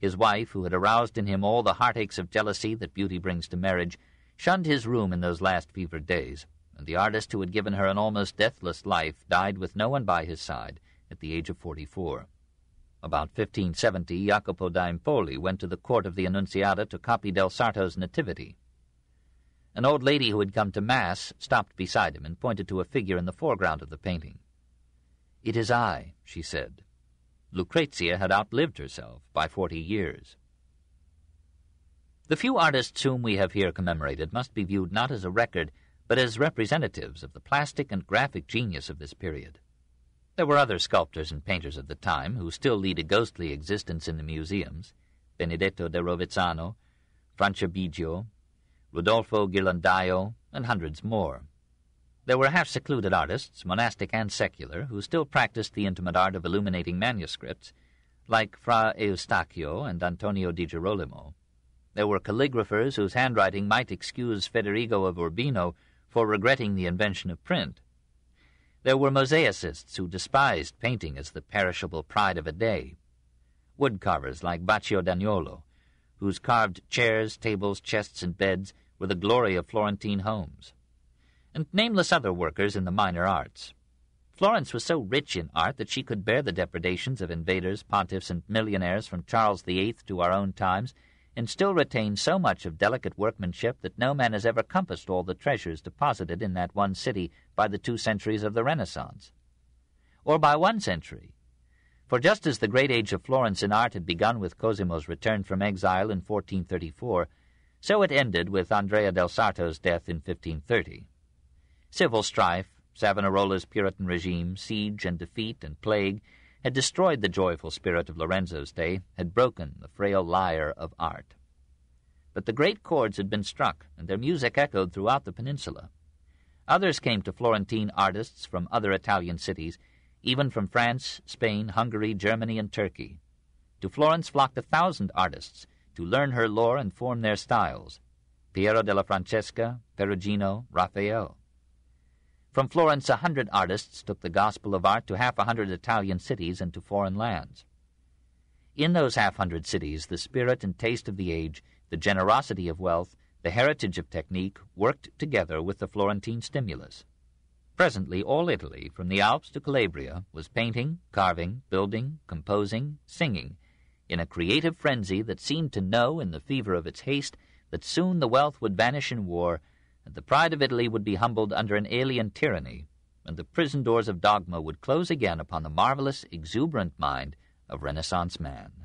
His wife, who had aroused in him all the heartaches of jealousy that beauty brings to marriage, shunned his room in those last fevered days, and the artist who had given her an almost deathless life died with no one by his side at the age of forty-four. About 1570, Jacopo da Empoli went to the court of the Annunziata to copy Del Sarto's Nativity. An old lady who had come to Mass stopped beside him and pointed to a figure in the foreground of the painting. It is I, she said. Lucrezia had outlived herself by forty years. The few artists whom we have here commemorated must be viewed not as a record, but as representatives of the plastic and graphic genius of this period. There were other sculptors and painters of the time who still lead a ghostly existence in the museums Benedetto da Rovezzano, Franciabigio, Rodolfo Ghirlandaio, and hundreds more. There were half secluded artists, monastic and secular, who still practiced the intimate art of illuminating manuscripts, like Fra Eustachio and Antonio di Girolamo. There were calligraphers whose handwriting might excuse Federigo of Urbino for regretting the invention of print. There were mosaicists who despised painting as the perishable pride of a day. Woodcarvers like Baccio d'Agnolo, whose carved chairs, tables, chests, and beds were the glory of Florentine homes. And nameless other workers in the minor arts. Florence was so rich in art that she could bear the depredations of invaders, pontiffs, and millionaires from Charles VIII to our own times, and still retain so much of delicate workmanship that no man has ever compassed all the treasures deposited in that one city by the two centuries of the Renaissance. Or by one century. For just as the great age of Florence in art had begun with Cosimo's return from exile in 1434, so it ended with Andrea del Sarto's death in 1530. Civil strife, Savonarola's Puritan regime, siege and defeat and plague had destroyed the joyful spirit of Lorenzo's day, had broken the frail lyre of art. But the great chords had been struck, and their music echoed throughout the peninsula. Others came to Florentine artists from other Italian cities, even from France, Spain, Hungary, Germany, and Turkey. To Florence flocked a thousand artists to learn her lore and form their styles. Piero della Francesca, Perugino, Raphael. From Florence, a hundred artists took the gospel of art to half a hundred Italian cities and to foreign lands. In those half hundred cities, the spirit and taste of the age, the generosity of wealth, the heritage of technique worked together with the Florentine stimulus. Presently, all Italy, from the Alps to Calabria, was painting, carving, building, composing, singing, in a creative frenzy that seemed to know, in the fever of its haste, that soon the wealth would vanish in war and the pride of Italy would be humbled under an alien tyranny, and the prison doors of dogma would close again upon the marvelous, exuberant mind of Renaissance man.